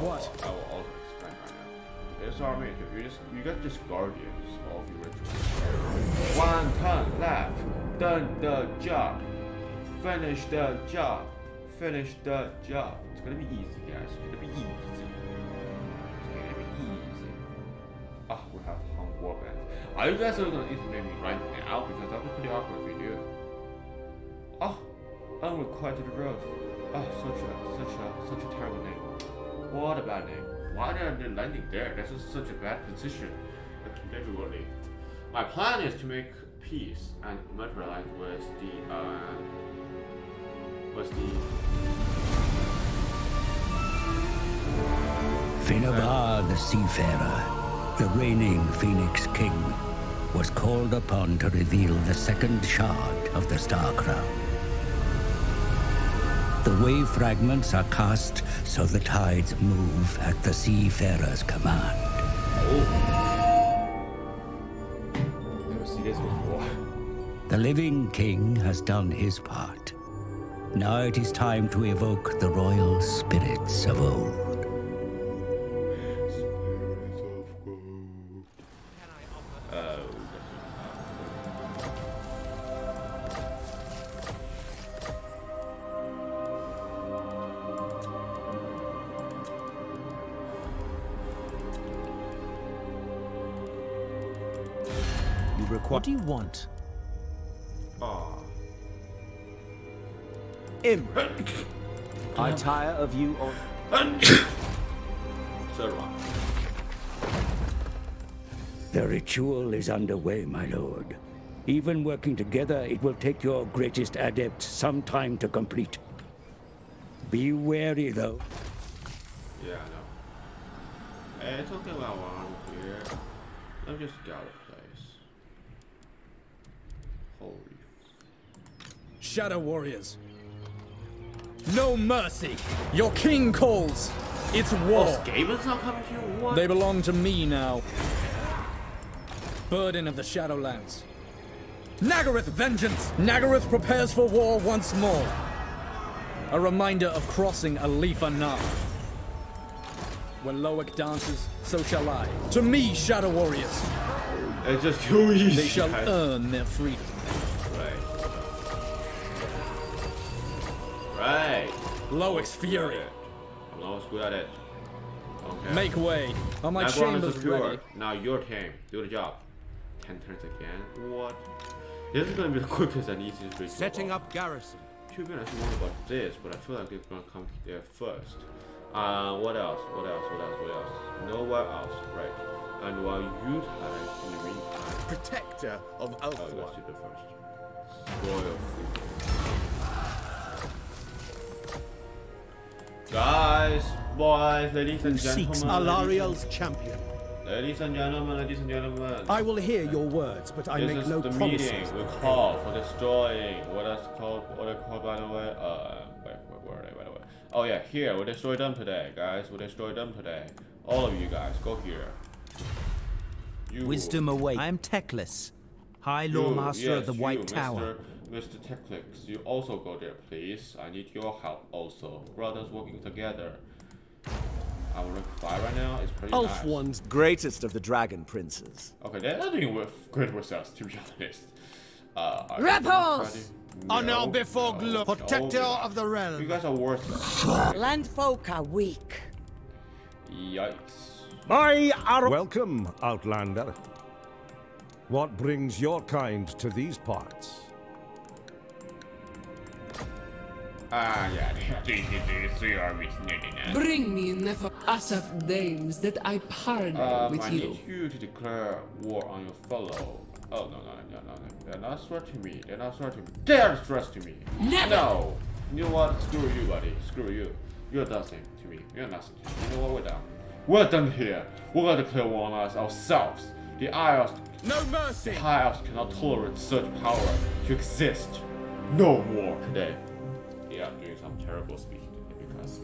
What? I will also expand right now. This army, you just, you got just guardians All of your rituals. One turn left, done the job, finish the job, finish the job. It's gonna be easy, guys. It's gonna be easy. It's gonna be easy. Ah, we have hung warband. Are you guys gonna interview me right now? Because that would be pretty awkward if you do. Ah, Oh, unrequited growth. Oh, such a such a such a terrible name. What a bad name. Why are they landing there? That's is such a bad position. Literally. My plan is to make peace and neutralize with the uh with the Finubar the Seafarer, the reigning Phoenix King, was called upon to reveal the second shard of the Star Crown. The wave fragments are cast so the tides move at the Seafarer's command. Never seen this before. The living king has done his part. Now it is time to evoke the royal spirits of old. What do you want? Im. I tire of you on. Third one. The ritual is underway, my lord. Even working together, it will take your greatest adept some time to complete. Be wary, though. Yeah, I know. Hey, talking about one here. Let me just get out of place. Holy. Shadow warriors. No mercy. Your king calls. It's war. Oh, Skaven's not coming to you? What? They belong to me now. Burden of the Shadowlands. Nagarythe vengeance! Nagarythe prepares for war once more. A reminder of crossing Alith Anar. When Loec dances, so shall I. To me, Shadow Warriors! It's just too easy. They shall earn their freedom. Right. Loec's fury. I'm always good at it. Okay. Make way. Are my Background is chambers secured. ready? Now your team. Do the job. Ten turns again. What? This is gonna be the [laughs] quickest and easiest ritual. Setting up garrison. To be honest, I wonder about this, but I feel like it's gonna come there first. Uh, what else? What else? What else? What else? Nowhere else, right? And while you hide in the meantime, Protector of Alpha. oh, let's Ulthuan. do the first. Royal Guys, boys, ladies and Who seeks gentlemen, Alarielle's champion. ladies and gentlemen, ladies and gentlemen. I will hear your words, but I this make is no the promises. meeting we call for destroying what is called what are called by the way uh wait, wait where are they by the way oh yeah here we destroy them today guys we destroy them today all of you guys go here you Wisdom away. I am Teclis, High Law you, Master yes, of the White Mr. Tower. Mr. Teclis, you also go there please I need your help also brothers working together our rank 5 right now is pretty nice. Ulf greatest of the dragon princes. Okay, they're not doing with good results, to be [laughs] honest. Uh, are Rebels! you Honor No, before no, glory. no, Protector no. of the realm. You guys are worthless. Landfolk are weak. Yikes. I are. Welcome, Outlander. What brings your kind to these parts? Ah, yeah, this is the army's neediness. Bring me enough Asaf dames that I pardon Um, with I you. need you to declare war on your fellow. Oh, no, no, no, no, no. They're not threatening me. They're not threatening me. They're threatening me. Never! No. You know what? Screw you, buddy. Screw you. You're nothing to me. You're nothing. You know what? We're done. We're done here. We're gonna declare war on us ourselves. The Isles No mercy. The High Elves cannot tolerate such power to exist. No more today. I'm doing some terrible speaking today because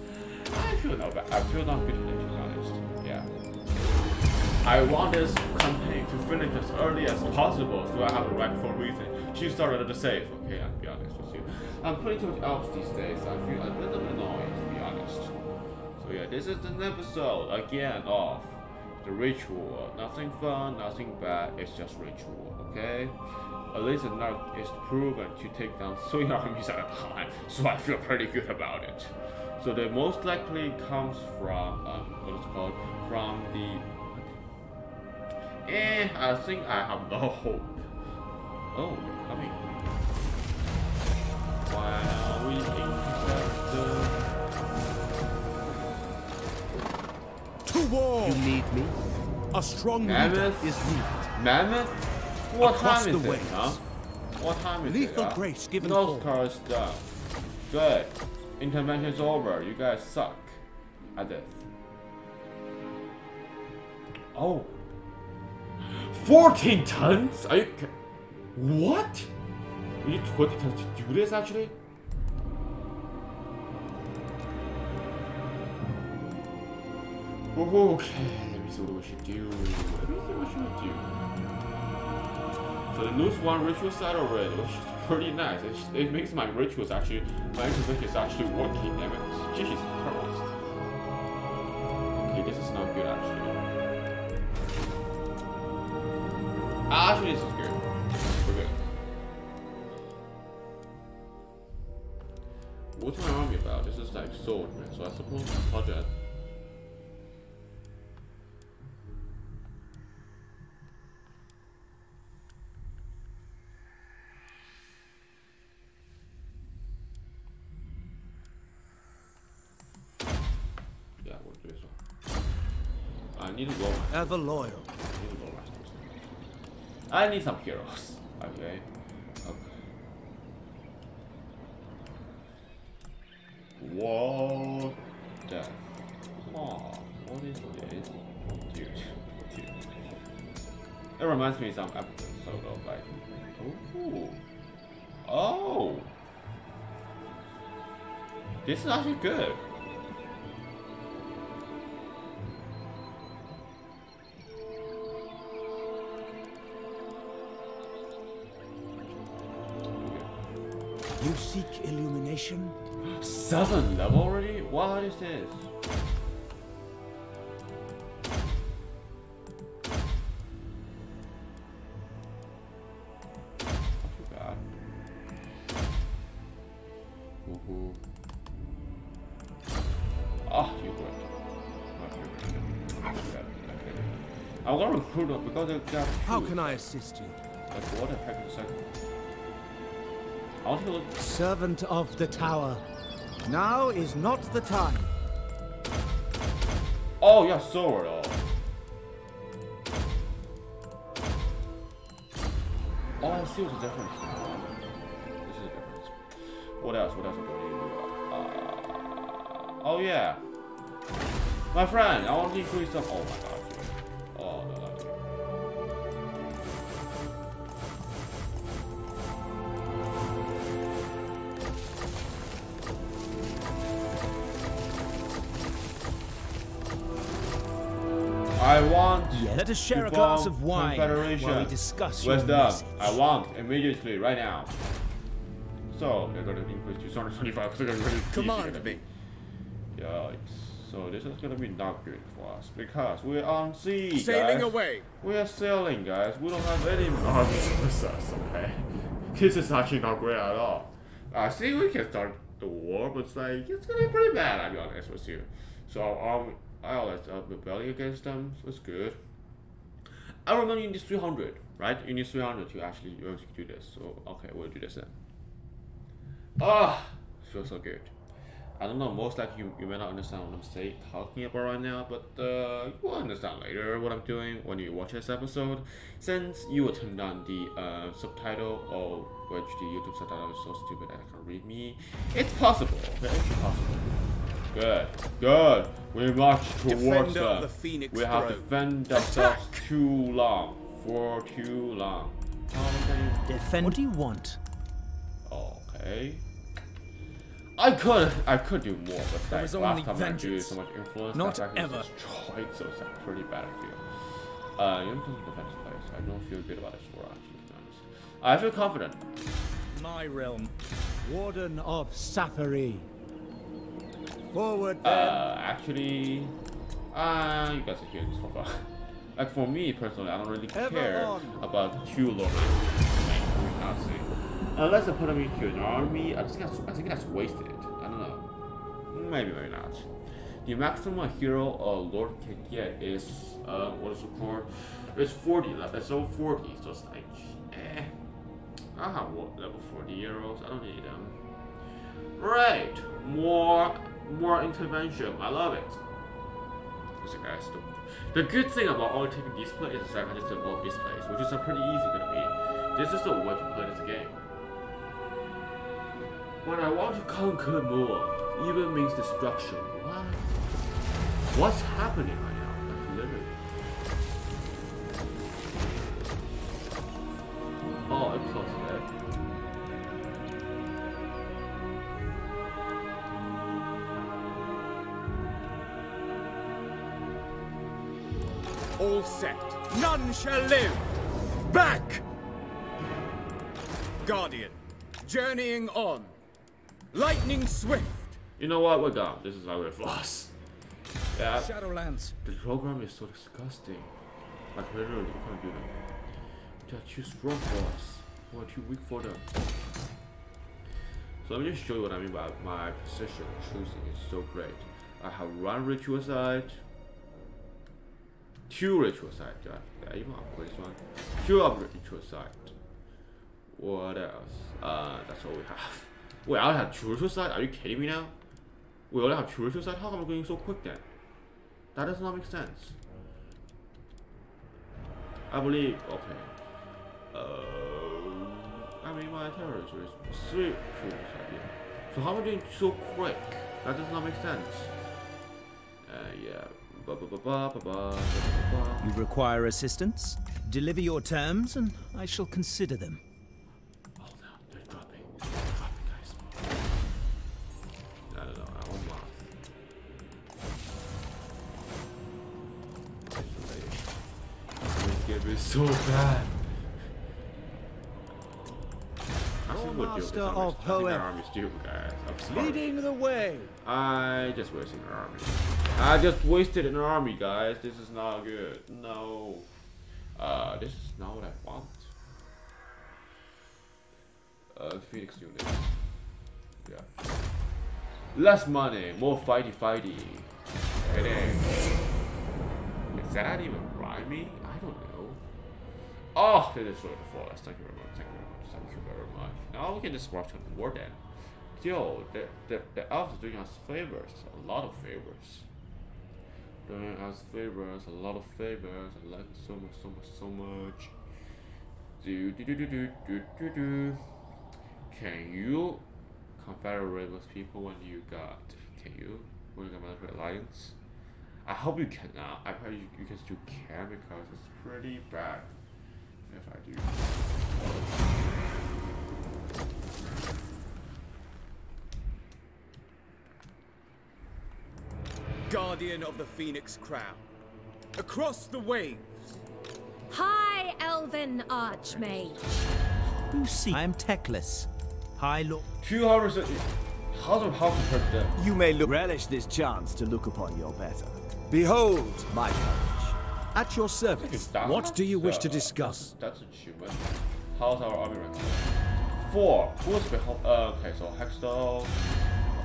I feel no bad. I feel not good today, to be honest. Yeah. I want this campaign to finish as early as possible so I have a rightful reason. She started to save. Okay, I'll be honest with you. I'm pretty much elves these days. I feel a little bit annoyed, to be honest. So yeah, this is an episode again of the ritual. Nothing fun, nothing bad. It's just ritual. Okay. At least the is proven to take down [laughs] three armies at a time, so I feel pretty good about it. So the most likely comes from um, what is it called from the. Eh, I think I have no [laughs] hope. Oh, they're coming. Why are we in the To need me? A strong Mammoth? leader is needed. Mammoth? What Across time is the it, waves. huh? What time is Lethal it? huh? grace given Nose is done. Good. Intervention's over. You guys suck at this. Oh. 14 tons? Are you... What? We need 20 tons to do this, actually? Oh, okay, let me see what we should do. Let me see what we should do. So they lose one ritual side already, which is pretty nice. It, it makes my rituals actually, my intervention is actually working, damn it. Jesus Christ. Okay, this is not good actually. Ah, actually, this is good. We're good. What's my army about? This is like sword, man. So I suppose I'll. Need to go. Ever loyal. I need to go I need some heroes. Okay. Okay. Whoa. Death. Oh, what is this? Dude. Dude. It reminds me of some episode of like. Ooh. Oh. This is actually good. You seek illumination? Seven level already? What is this? Not too bad. Woohoo. Ah, you good. Not too good. Not too bad. Okay. I want to recruit them because How can I assist you? Like what the heck is a second? I want to look. Servant of the tower. Now is not the time. Oh, yeah, sword. Oh. Oh, I see what's the difference. This is a difference. What else? What else do I need to do? Uh, oh, yeah. My friend, I want to increase some. Oh, my god. Let us share a glass of wine Confederation. while we discuss your Wisdom. message. I want immediately, right now. So they're gonna increase to 225 because they're really Command gonna me. Yikes. So this is gonna be not good for us because we're on sea, Sailing guys. away. We are sailing, guys. We don't have any armies with us, okay? This is actually not great at all. I see we can start the war, but it's like it's gonna be pretty bad. I'll be honest with you. So um, I'll let uh, rebellion against them. So it's good. I remember you need 300, right? You need 300 to actually do this. So okay, we'll do this then. Ah, feels so good. I don't know. Most likely you, you may not understand what I'm saying, talking about right now, but uh, you will understand later what I'm doing when you watch this episode. Since you will turn down the uh, subtitle, or which the YouTube subtitle is so stupid that I can't read me. It's possible. It's possible. Good, good. We march towards Defender them. the Phoenix we have throne. defended ourselves too long, for too long. Defend. What do you want? Okay. I could I could do more, but There like was last only time I did vengeance. so much influence Not that actually ever. destroyed, so it's like pretty battlefield. Uh, you know, defense players. I don't feel good about this war actually, to be honest. I feel confident. My realm. Warden of Saphery. Forward then. Uh, actually, uh, you guys are this so far. [laughs] like for me personally, I don't really care about two lords. Honestly, unless I put them into an army, I think that's I think that's wasted. I don't know. Maybe, maybe not. The maximum a hero or lord can get is uh, what is it called? It's 40 level. It's all 40, so it's like, eh. I have what level 40 heroes. I don't need them. Right, more more intervention. I love it. The good thing about all taking these plays is that I can just evolve these plays, which is a pretty easy gonna be. This is the way to play this game. When I want to conquer more, even means destruction. What? What's happening None shall live. Back! Guardian, journeying on. Lightning swift. You know what? We're gone. This is why we're lost. Yeah. Shadowlands. The program is so disgusting. Like literally, you can't do that. They're too strong for us. We're too weak for them. So let me just show you what I mean by my position choosing is so great. I have one ritual site, two ritual site. I, did I even upgrade this one? Two up ritual site. What else? Uh, that's all we have. Wait, I have two ritual site? Are you kidding me now? We only have two ritual site? How come I'm going so quick then? That does not make sense. I believe, okay. Uh, I mean, my territory is three site, yeah. So how am I doing so quick? That does not make sense. Uh, yeah. You require assistance? Deliver your terms and I shall consider them. Oh no, they're dropping. They're guys. I don't know, I want lost. This game is so bad. Master of Poem, leading the way. I just wasted an army. I just wasted an army, guys. This is not good. No. Uh, this is not what I want. Uh, Phoenix unit. Yeah. Less money, more fighty fighty. Is. That even rhyming? I don't know. Oh, they destroyed the forest. Thank you very much. Thank you very much. Thank you very much. Now we can just march on the war then. Yo, the, the, the elves doing us favors. A lot of favors. Doing us favors, a lot of favors. I like so much, so much, so much. Do do do do do do do do. Can you confederate with people when you got? Can you when you got military alliance? I hope you cannot. I hope you, you can still can because it's pretty bad if I do. Guardian of the Phoenix Crown. Across the waves. High Elven Archmage. Who see? I am Teclis, High Lord. Two hundred. How's it how compared to them? You may look relish this chance to look upon your better. Behold my courage. At your service. What do you wish to discuss? That's achievement. How's our army rank? Four. Who's behind? Uh, okay, so Hexoatl.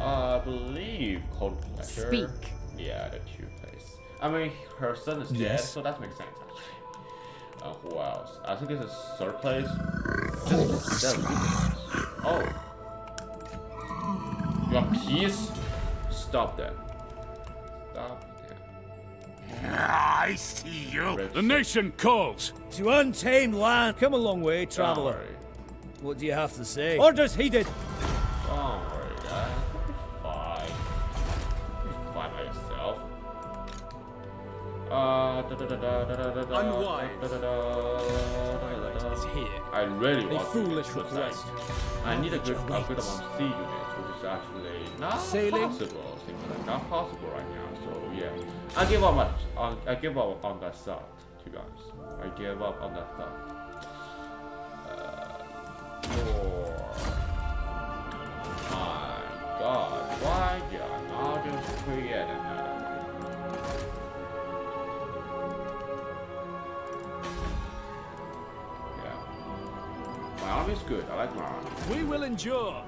I believe Cold Pleasure. Speak. Yeah, the two place. I mean, her son is dead, Yes. so that makes sense actually. Uh, who else? I think this is third place. This is seven. Oh. You want peace? Stop that. Stop that. I see you. Red The nation calls. To untamed land. Come a long way, traveler. What do you have to say? Orders heeded. Unwise. Is here. I really A want foolish to request. I need a good, a good amount of sea units, which is actually not Sailing? possible. Seems like not possible right now. So yeah, I give up on, on I give up on that thought. To be honest, I give up on that thought. Uh, four. My God, why did I not just create another My army's good. I like my army. We will endure.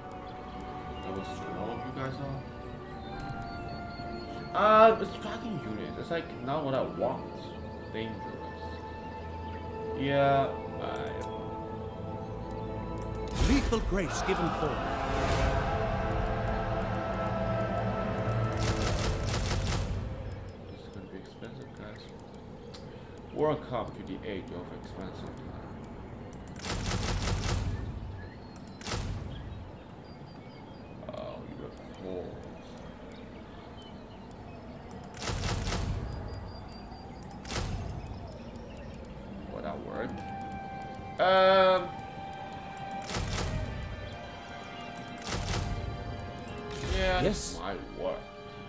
That was all of you guys are? Uh, it's tracking units. It's like not what I want. Dangerous. Yeah, I. Lethal grace given forth. This is gonna be expensive. Guys. Welcome to the age of expensive Oh, cool. Will that work? Um. Yeah, Yes? might work.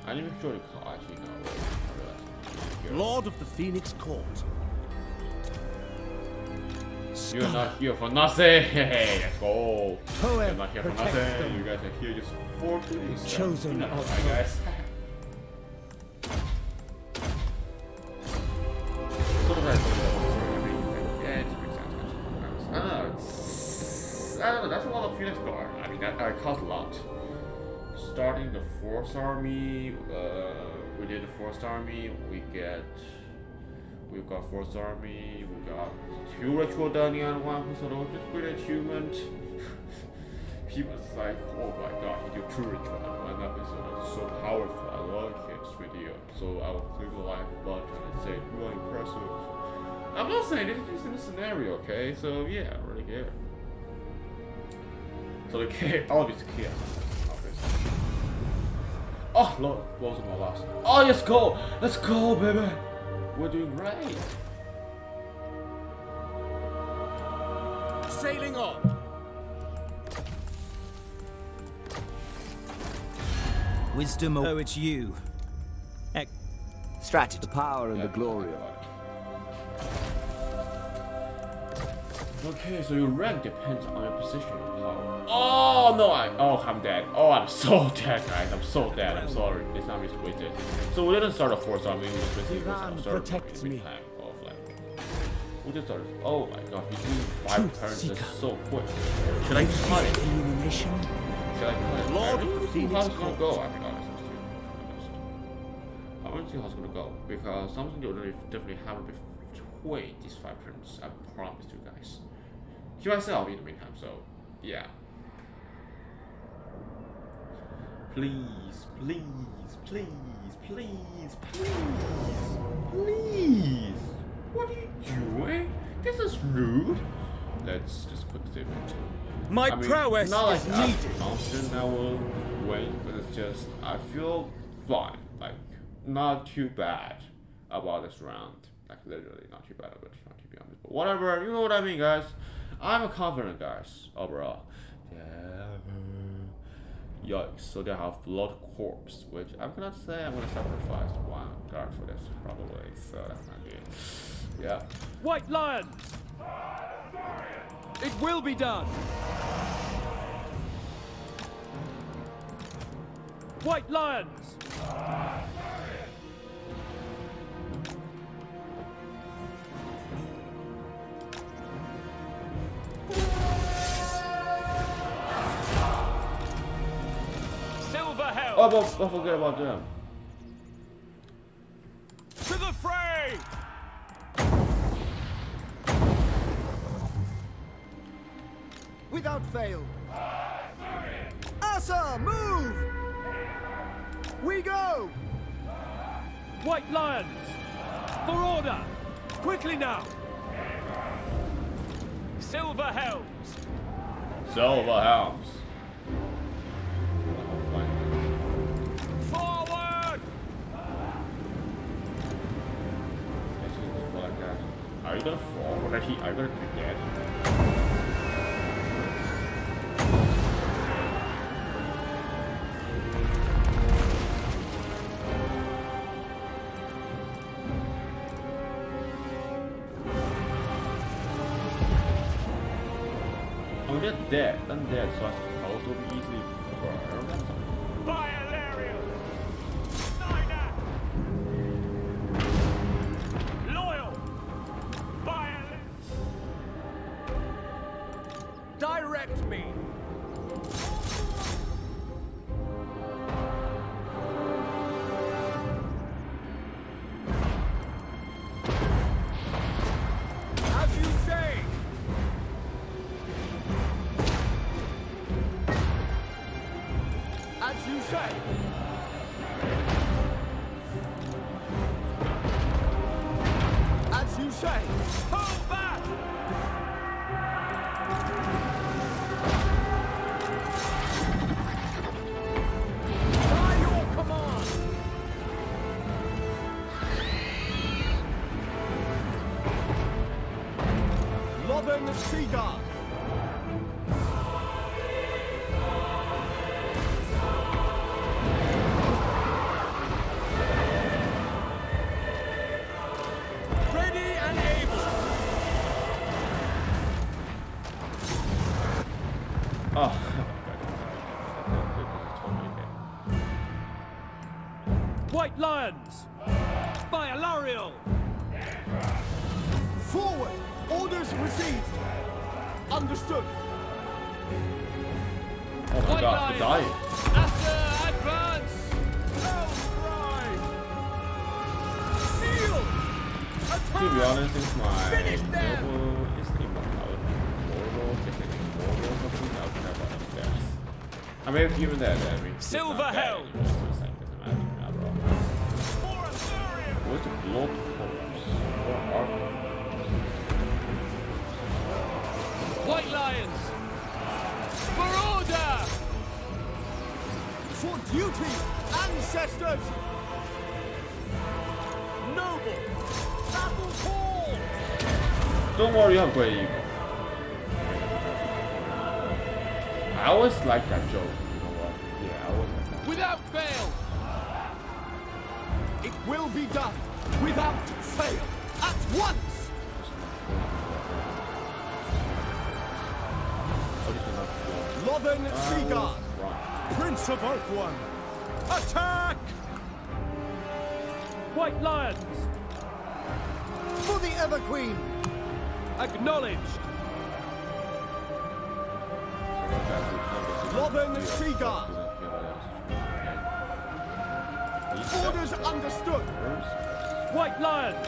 I need to sure the car actually no wait. I realized. Lord of the Phoenix Court. You're not here for nothing. Hey, [laughs] let's go. You're not here for nothing. them. You guys are here just for doing stuff. Chosen of guys. Sort of like yeah, it makes sense. I don't know. I don't know. That's a lot of Phoenix Guard. I mean, that, that costs a lot. Starting the Force Army, uh, we did the Force Army. We get We've got Force Army, we got two Ritual Dungeon, one episode of just great achievement. People's like, oh my god, he did two Ritual one episode, it's so powerful, I love his video. So I will click the like button and say, really impressive. I'm not saying this is just in a scenario, okay? So yeah, I really care. So the kid, obviously kid, obviously. Oh lord, what was my last? Oh let's go! Let's go, baby! We're doing great. Sailing on. Wisdom, oh, it's you. Ec Strategy. The power and the glory of Okay, so your rank depends on your position and power. Oh no, I oh I'm dead. Oh I'm so [laughs] dead, guys. I'm so dead. I'm sorry. It's not just wasted. So we didn't start a force army. We just basically started protects in me. time of like. We just started. Oh my god, he's doing five turns. That's so quick. Should I cut it? Illumination. Should I cut it? Lord I of really the see how it's gonna go. I mean, honest. I want to see how it's gonna go because something that will definitely between these five turns. I promise you guys. Keep myself in the meantime. So, yeah. Please, please, please, please, please, please. What are you doing? This is rude. Let's just quick save it. My I mean, prowess not is like needed. I'm confident I will win, but it's just I feel fine. Like not too bad about this round. Like literally not too bad this round to be honest. But whatever, you know what I mean, guys. I'm a confident guys overall. Yeah. Yikes! So they have blood corpse, which I'm gonna say I'm gonna sacrifice one guard for this probably. So that's not good. Yeah. White Lions! It will be done! White Lions! Oh, but don't forget about them. To the fray! Without fail. Asur, move! We go! White Lions! For order! Quickly now! Silver Helms! Silver helms. Are you gonna fall? Or you are you gonna be dead? Oh, they're dead. I'm dead, so I Oh. [laughs] White Lions! By Alarielle! Forward! Orders received! Understood! Oh my White god, the Lions! After advance! Seal! To be honest, it's my Finish them! I may have given that every. Silver Helm! Doesn't matter now, bro. Where's the blood corpse? Or armor? White Lions! For order! For duty! Ancestors! Noble! Battle call! Don't worry, I'm great I always like that joke. You know what? Yeah, I always like that. Without fail! It will be done! Without fail! At once! Lothern oh, Seaguard! Prince of Oathworm! Attack! White Lions! For the Ever Queen! Acknowledged! Lothern Seaguard! Orders understood! White Lions!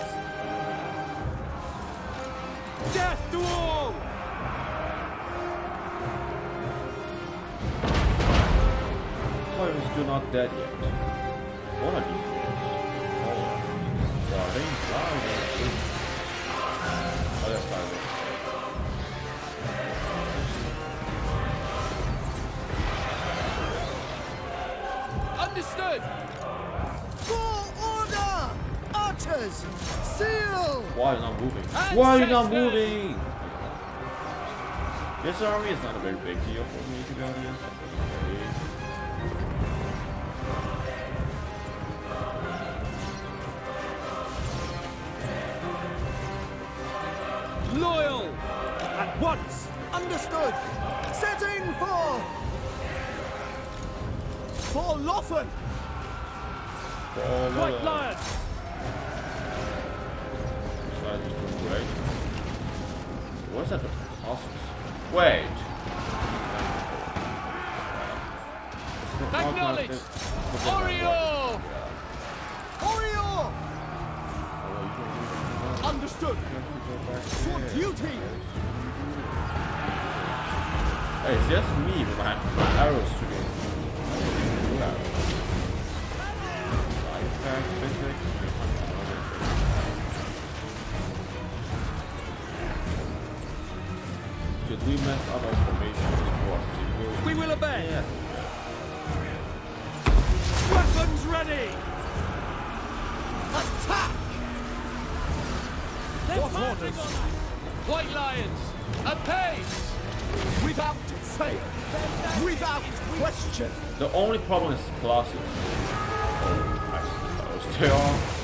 Death to all! Why are we still not dead yet? What are these Understood! For order! Archers! Seal! Why are you not moving? Why are you not moving? This army is not a very big deal for me, to be honest. Loyal! At once! Understood! Setting for... For Lothern! For White Lions! Side is doing great. What's that? Awesome. Wait. Acknowledged! Oriole! Oriole! Understood! For duty! Hey, it's just me with my, arrows shooting. Attack, physics. Should we mess up our formation? We will obey! Yeah. Weapons ready! Attack! They're What orders? White Lions! Apace! Without fail! Without question! The only problem is classes. Oh, I suppose they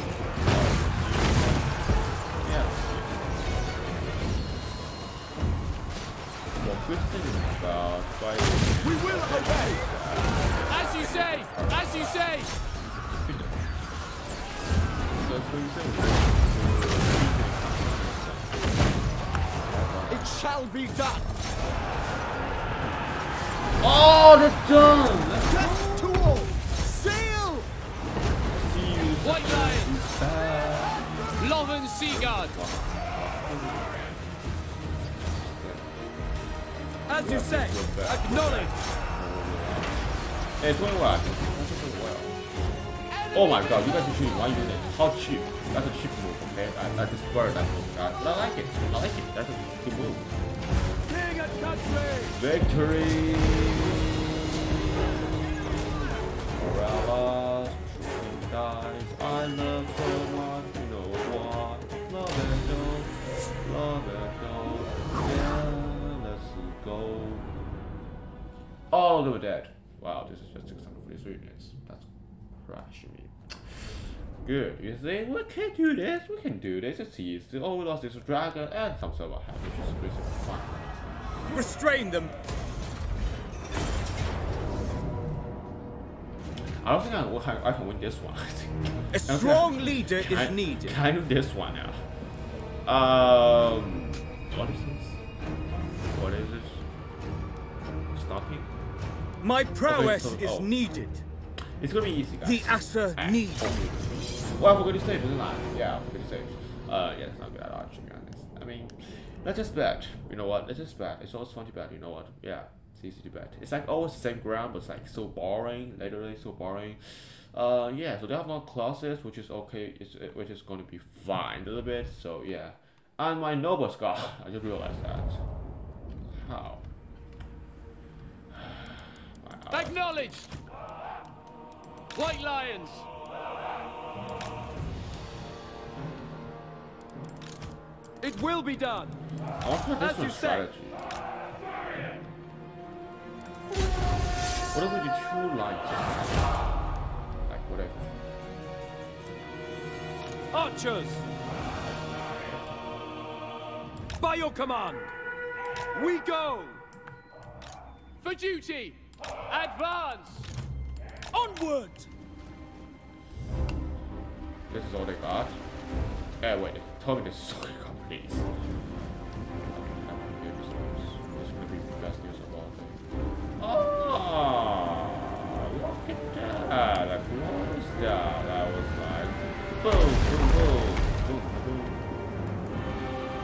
you say! Acknowledge! Hey, it's going well. It's going well. Oh my god, you guys are shooting one unit. How cheap? That's a cheap move, okay? I, I just spurred that move. I, I like it. I like it. That's a good move. King and country! Victory! Morales, dies. I love someone, you go. Oh, look at that. Wow, this is just 643 units. That's crushing me. Good. You see, we can do this. We can do this. It's easy. All we lost is a dragon and some of hack, which is basically fine. Restrain them. I don't think I, will- I can win this one. [laughs] A strong leader is needed. Kind of this one now? Um, My prowess so- is oh. needed. It's gonna be easy, guys. The Asa Ah, needs oh. Well, I forgot to save, didn't I? Yeah, I forgot to save. Uh, yeah, it's not good at all, to be honest. I mean, let's just bet. You know what? Let's just bet. It's always fun to bet. You know what? Yeah, it's easy to bet. It's like always the same ground, but it's like so boring. Literally so boring. Uh, yeah. So they have no clauses, which is okay. It's which is going to be fine a little bit. So yeah. And my noble scar. [laughs] I just realized that. How? Acknowledged! White Lions! It will be done! I want to put this As you say. What if we do two lines? Like whatever. Archers! By your command! We go! For duty! Advance! Onward! This is all they got. Eh, wait. Tell me this is all they got, please. This is gonna be the best news of all things. Oh, look at that. Like, what was that? That was like, boom, boom, boom, boom, boom.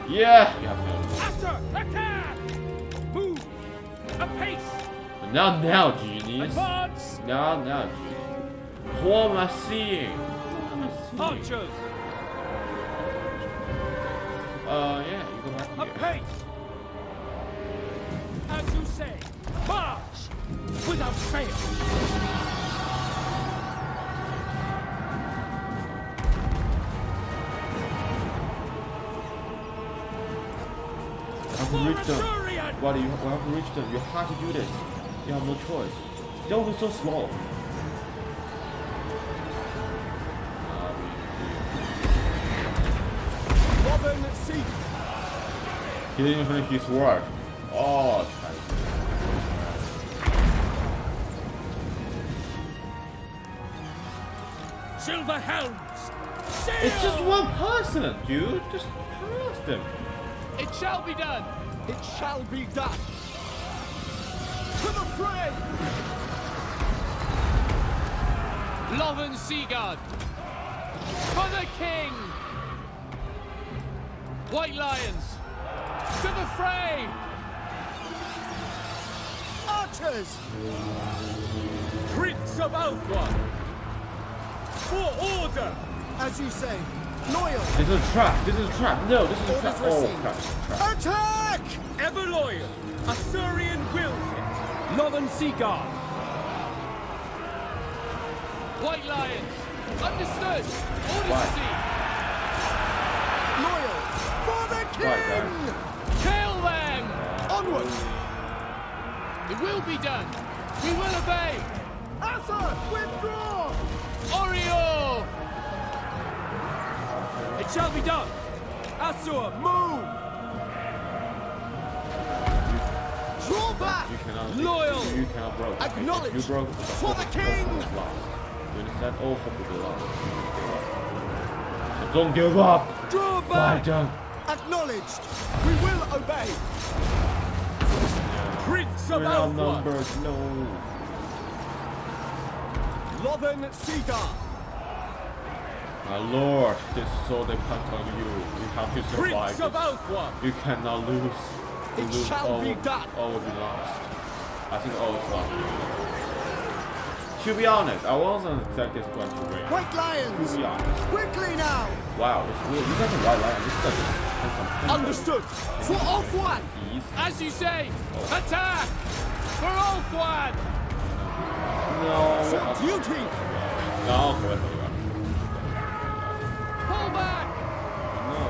Yeah! You have no. After! Attack! Move! Apace! Now, now, genies. Now, now, genius. What am I seeing? What am I seeing? Uh, yeah, you go back here. Apace! As you say, march! Without fail! You have to reach them. What do you, you have to reach them? You have to do this. You have no choice. They'll be so slow. Robin Seek. He didn't even finish his work. Oh, Silver Helms! It's just one person, dude. Just trust him. It shall be done! It shall be done. To the fray! Lothern Seaguard! For the king! White Lions! To the fray! Archers! Prince of Alpha! For order! As you say, loyal. This is a trap. This is a trap. No, this is a trap. Orders Oh, received. crap. this is a trap. Attack! Ever loyal! Asuryan wills it! Lothern Seaguard! White Lions! Understood! Order! Loyal. For the king! Kill them! Onward! It will be done! We will obey! Asa, withdraw! Oriole! It shall be done! Asur, move! You cannot. Loyal! You, you cannot broke. Acknowledge. You broke. For the king! You understand? All hope will be lost. So don't give up. Draw back! them. Acknowledged! We will obey! Prince of Alpha! outnumbered. No. Lothern Seaguard! My lord, this is all they on you. You have to survive. Prince of. Alpha! You cannot lose. It lose, shall all be done. All will be lost. I think all is lost. To be honest, I wasn't expecting this going to win. White Lions! To be honest. Quickly now! Wow, it's weird. You guys are white Lions. This guy some. Understood. For all one. Ease. As you say, oh. attack. For all one. No. For duty! No, okay, wait, wait. Pull back. No.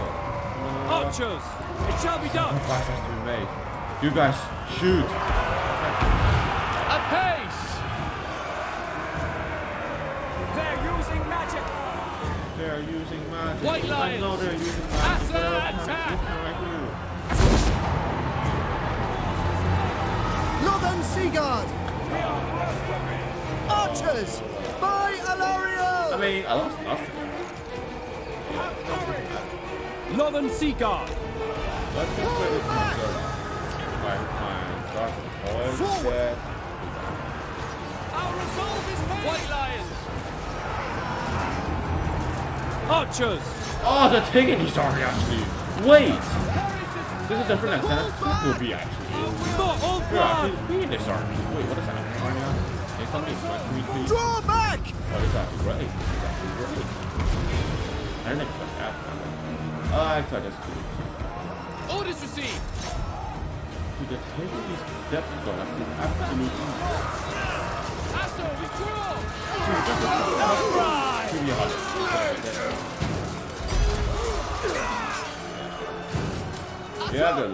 No. Archers, it shall be done. Sacrifice has to be made. You guys, shoot. At pace. They're using magic. They're using magic. White I lions. know they're using magic. Asa, but attack. What can I do? Lothern Seaguard! Archers! By Alarielle! I mean, I lost nothing. Northern Sea Guard. Let's just play this one so my my dark boys Our resolve is paid. White lions. Archers. Oh, they're taking his army actually. Wait! This is different than Senate will be actually. For all We're actually one. being this army. Wait, what is that? Army on? Hey, something is going to be please. Draw back! Oh, this is actually great. This is actually great. I didn't expect that. Uh, I thought that's cool. Orders received. To the these depth gun up to absolute ease. Asso, withdraw. To be honest. Yeah, the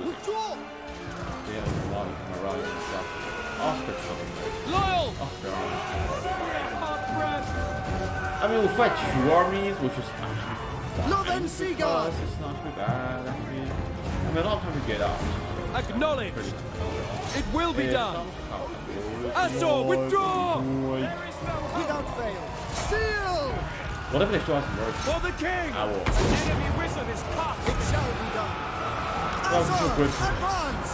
yeah, the lot of morale and stuff. The top. Loyal. Off the I mean, we fight two armies, which is actually Lothern Seaguard! Plus, it's not too bad. I mean, I mean, a lot of time to get out. Acknowledge. It will be Yeah, done. somehow. Assor, withdraw. Without fail! Seal! What if they show us mercy? For the king. I will. Enemy wizard is caught. It shall be done! Well, Azor, too good. advance!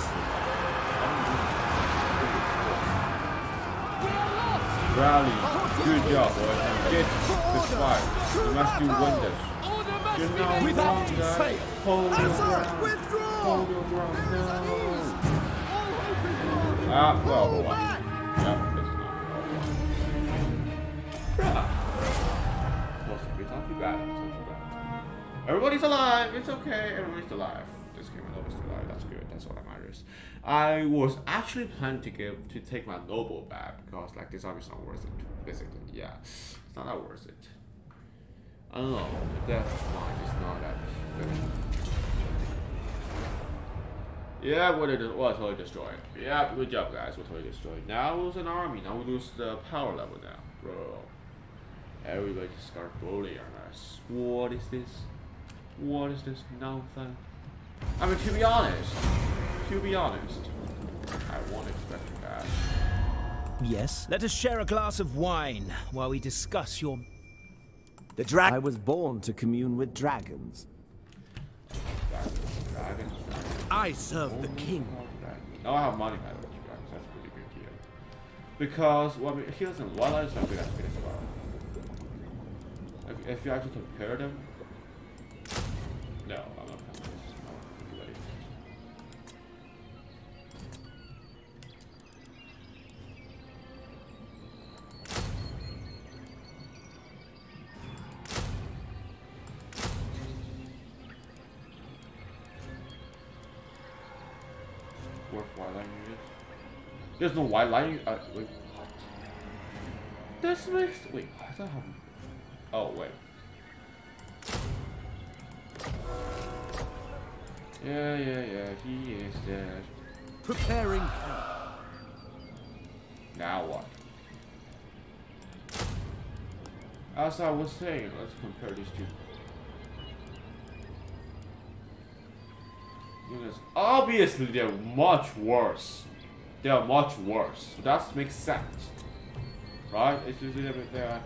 Rally. Good job, boys. Get this fight. You must do wonders. Order must be. Without fail. Hold your Azor, ground. withdraw! Hold your ground. There is No. unease! All open Ah, well, Hold back! Yep, it's not. Bruh. It's not too bad. It's not too bad. Everybody's alive. It's okay. Everybody's alive. This game is always alive. That's good. That's all that matters. I was actually planning to give to take my noble back because like this army's not worth it. Basically, yeah, it's not that worth it. Oh. I don't know. The death line is not that efficient. Yeah, what it is, well, totally destroyed. Yeah, good job, guys. We're totally destroyed. Now we lose an army. Now we lose the power level now, bro. Everybody just start bullying us. What is this? What is this nonsense? I mean, to be honest, to be honest, I won't expect that. Yes. Let us share a glass of wine while we discuss your. The drag. I was born to commune with dragons. Dragon, dragon, dragon. I serve the king. Now I have money by the way, dragons. That's pretty good here. Because well, I mean, he doesn't. Why not something that's good as well? If, if you actually compare them, white. There's no white line. Uh, wait, what? This makes. Wait, I I have. Oh wait. Yeah, yeah, yeah. He is dead. Preparing camp. Now what? As I was saying, let's compare these two. Units. Obviously, they're much worse. They are much worse. So that makes sense, right? It's just they're, they're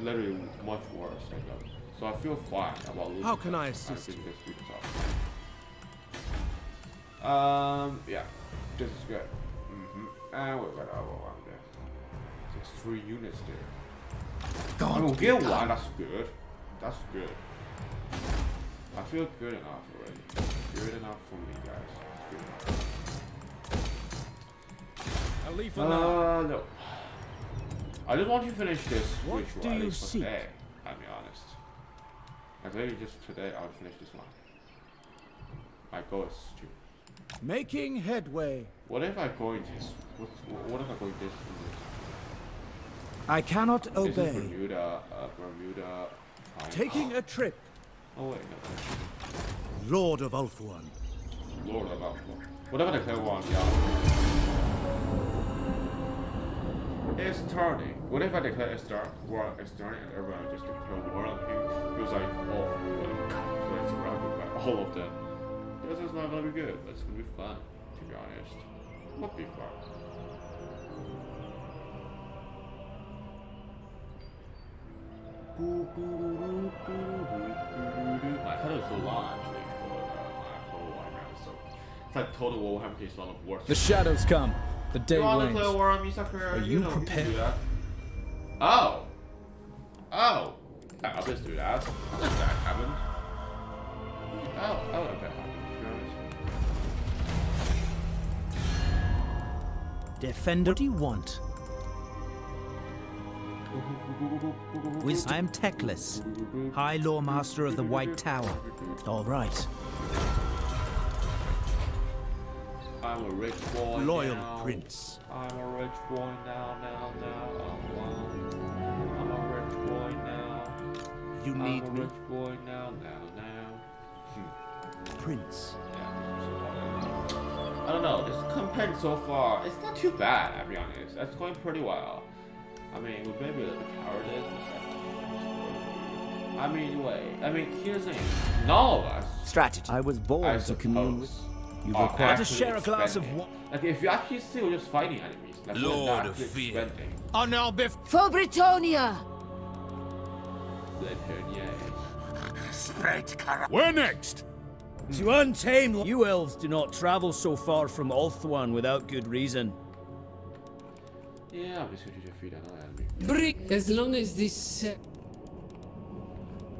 literally much worse. Like that. So I feel fine about losing. How can them. I assist think this is tough. Um, yeah, this is good. Mm-hmm. And we've got our one there. There's three units there. I mean, we'll get one. That's good. That's good. I feel good enough already. Good enough for me, guys. Good enough. A leaf Uh, no. I just want to finish this What ritual do at you least for today. I'll be honest. Like maybe just today I'll finish this one. My goal is to. Making headway. What if I go in this? What, what if I go in this? I cannot This obey. is Bermuda. Uh, Bermuda. Taking a trip. Oh wait, no. Lord of Ulthuan. Lord of Alpha. Whatever the clever one, yeah. It's turning. What if I declare it's turn war it's turning and everyone just declare war on him? He was like, oh, like, so it's surrounded by all of them. This is not gonna be good, but it's gonna be fun, to be honest. Would be fun. My head is so long actually for my whole Warhammer, so it's like total Warhammer case one of worst. The shadows come. The day you wanna wanes. play war on me, sucker? Are you know we can prepared? do that. Oh. Oh. Yeah, I'll just do that. I think that happened. Oh, oh, okay. To be honest. Defender, what do you want? Wisdom. I am Teclis, High Loremaster of the White Tower. All right. I'm a rich boy Loyal now. prince. I'm a rich boy now, now, now. Oh. I'm a rich boy now. You I'm need a me. rich boy now, now, now. Hmm. Prince. I don't know. This campaign so far, it's not too bad. I'll be honest. It's going pretty well. I mean, with maybe a little cowardice, but it's like, I mean, wait. I mean, here's the thing. None of us. Strategy. I was born I to commune with. suppose, You are require actually to share a glass of expending. Like, if you actually see we're just fighting enemies, like, we're Lord of actually Fear. expending. Oh no, Biff. For Bretonnia! Let her, yeah. Where next? To untamed, you elves do not travel so far from Ulthuan without good reason. Yeah, I'm just going to defeat another enemy. Brick, as long as this. Uh,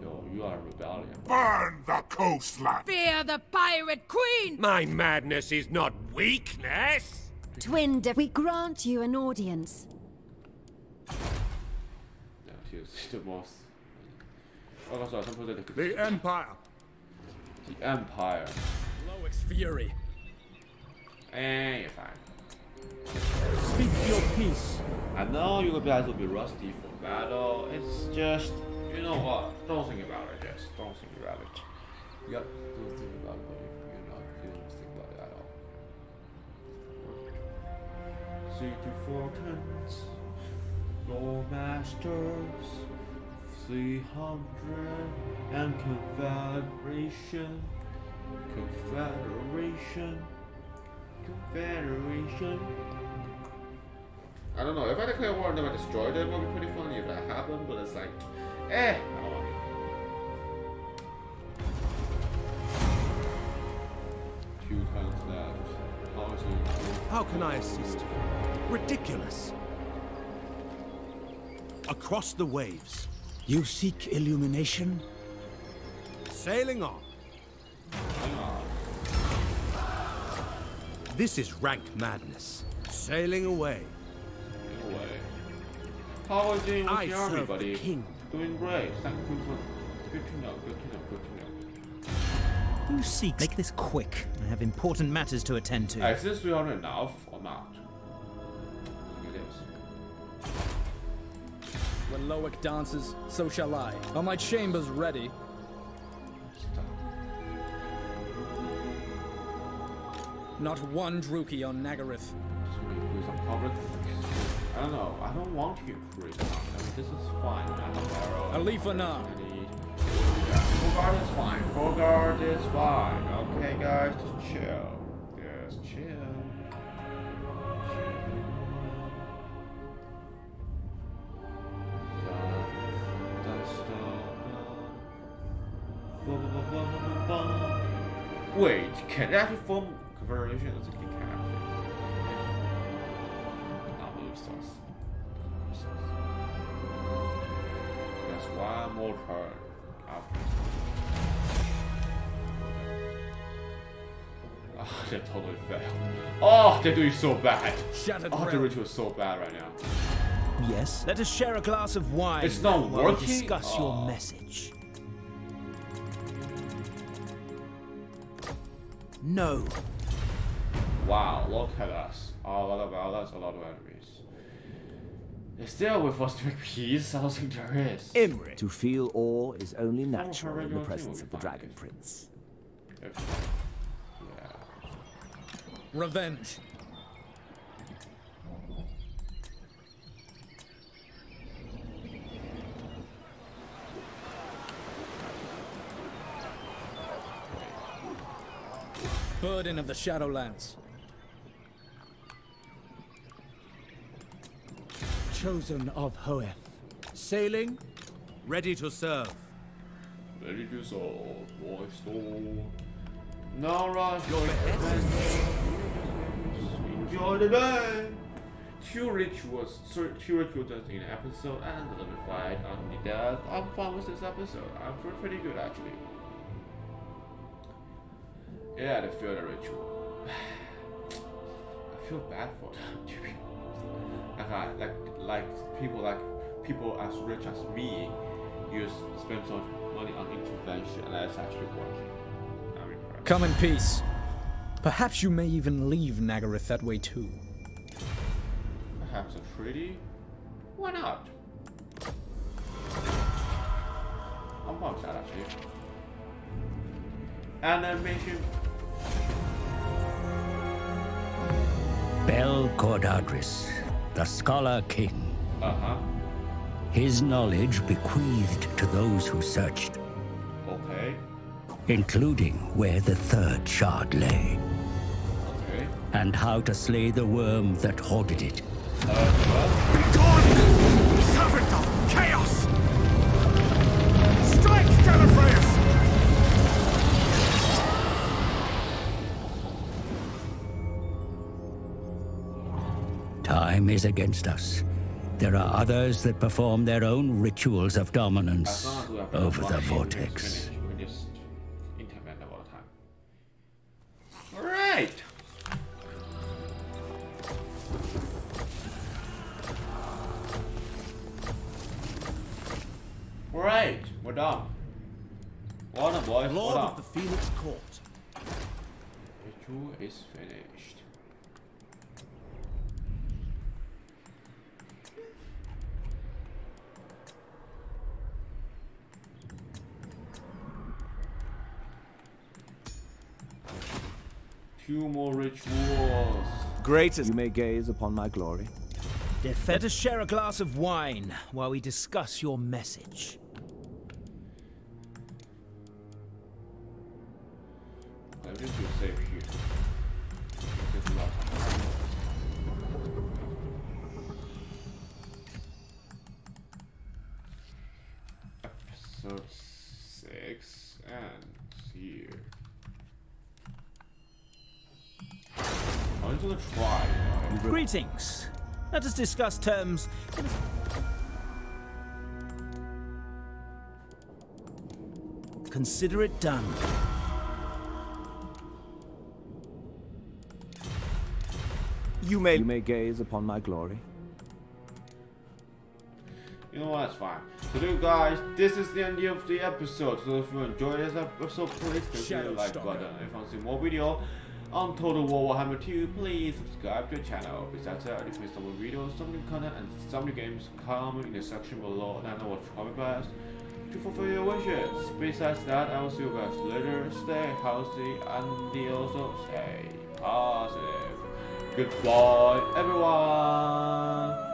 Yo, you are a rebellion. Burn the coastline! Fear the pirate queen! My madness is not weakness! Twin, de- we grant you an audience. Yeah, she was [laughs] the most. Oh, sorry, some people The Empire. The Empire. Loec's fury. Eh, you're fine. Speak your peace. I know you guys will be rusty for battle. It's just, you know what? Don't think about it. Just don't think about it. Yep, don't think about it. But you're not, you don't think about it at all. Sea to fortunes, Lord Masters, 300 and Confederation, Confederation, Confederation. I don't know, if I declare war and then I destroy them, it would be pretty funny if that happened, but it's like, eh, I don't want it. Two times left. How is it? How can I assist you? Ridiculous. Across the waves. You seek illumination? Sailing on. This is rank madness. Sailing away. Anyway. How are you doing with I the serve army, the king. Doing great. Thank you for... Good to know, good to know, good to know. Who seeks? Make this quick. I have important matters to attend to. Is this 300 enough or not? I think it is. When Loec dances, so shall I. Are my chambers ready? Not one Druchii on Nagarythe. Just make use of. I don't know. I don't want to increase. I mean, this is fine. I have arrow. Alith Anar. I need. Yeah, Fogard is fine. Fogard is fine. Okay, guys, just chill. Just chill. Wait, can it actually form confederation? It's like it can actually. Not move sus. Move sus. That's one more turn after. Oh, they totally failed. Oh, they're doing so bad. Shattered Oh, the realm. ritual is so bad right now. Yes? Let us share a glass of wine. It's not working? We discuss Oh. your message. No. Wow, look at us. A lot of allies, a lot of enemies. Is there a way for us to make peace? I don't think there is. Imrik. To feel awe is only natural in the presence of the Dragon Prince. If- Revenge. Burden of the Shadowlands. Chosen of Hoeth. Sailing, Ready to serve. Ready to solve, boy storm. No rush, your Enjoy the day. Two rituals, sorry, two rituals in an episode and a little fight on the death. I'm fine with this episode. I'm feeling pretty good actually. Yeah, the feel the ritual. [sighs] I feel bad for them. [laughs] to be honest. Like, I, like, like people like people as rich as me, you spend so much money on intervention, and that's actually working. I'm impressed. Come in peace. Perhaps you may even leave Nagarythe that way too. Perhaps a treaty? Why not? I'm fine with that actually. Animation. Bel-Korhadris, the Scholar King. Uh huh. His knowledge bequeathed to those who searched, Okay. including where the third shard lay, Okay. and how to slay the worm that hoarded it. Servant of chaos! Strike, Gallifreyus! Time is against us. There are others that perform their own rituals of dominance long as we have over the vortex. Rituals. Great as you may gaze upon my glory. Let us share a glass of wine while we discuss your message. I need to save here. Because we lost some Episode six and here. I'm just gonna try. right? Greetings. Let us discuss terms. Consider it done. You may you may gaze upon my glory. You know what? That's fine. So, you guys, this is the end of the episode. So, if you enjoyed this episode, please click the like button. If you want to see more video on Total War Warhammer 2, please subscribe to the channel. Besides that, if you missed some more videos, some new content, and some new games, comment in the section below, and I know what's coming best to fulfill your wishes. Besides that, I will see you guys later. Stay healthy and also stay positive. Goodbye, everyone.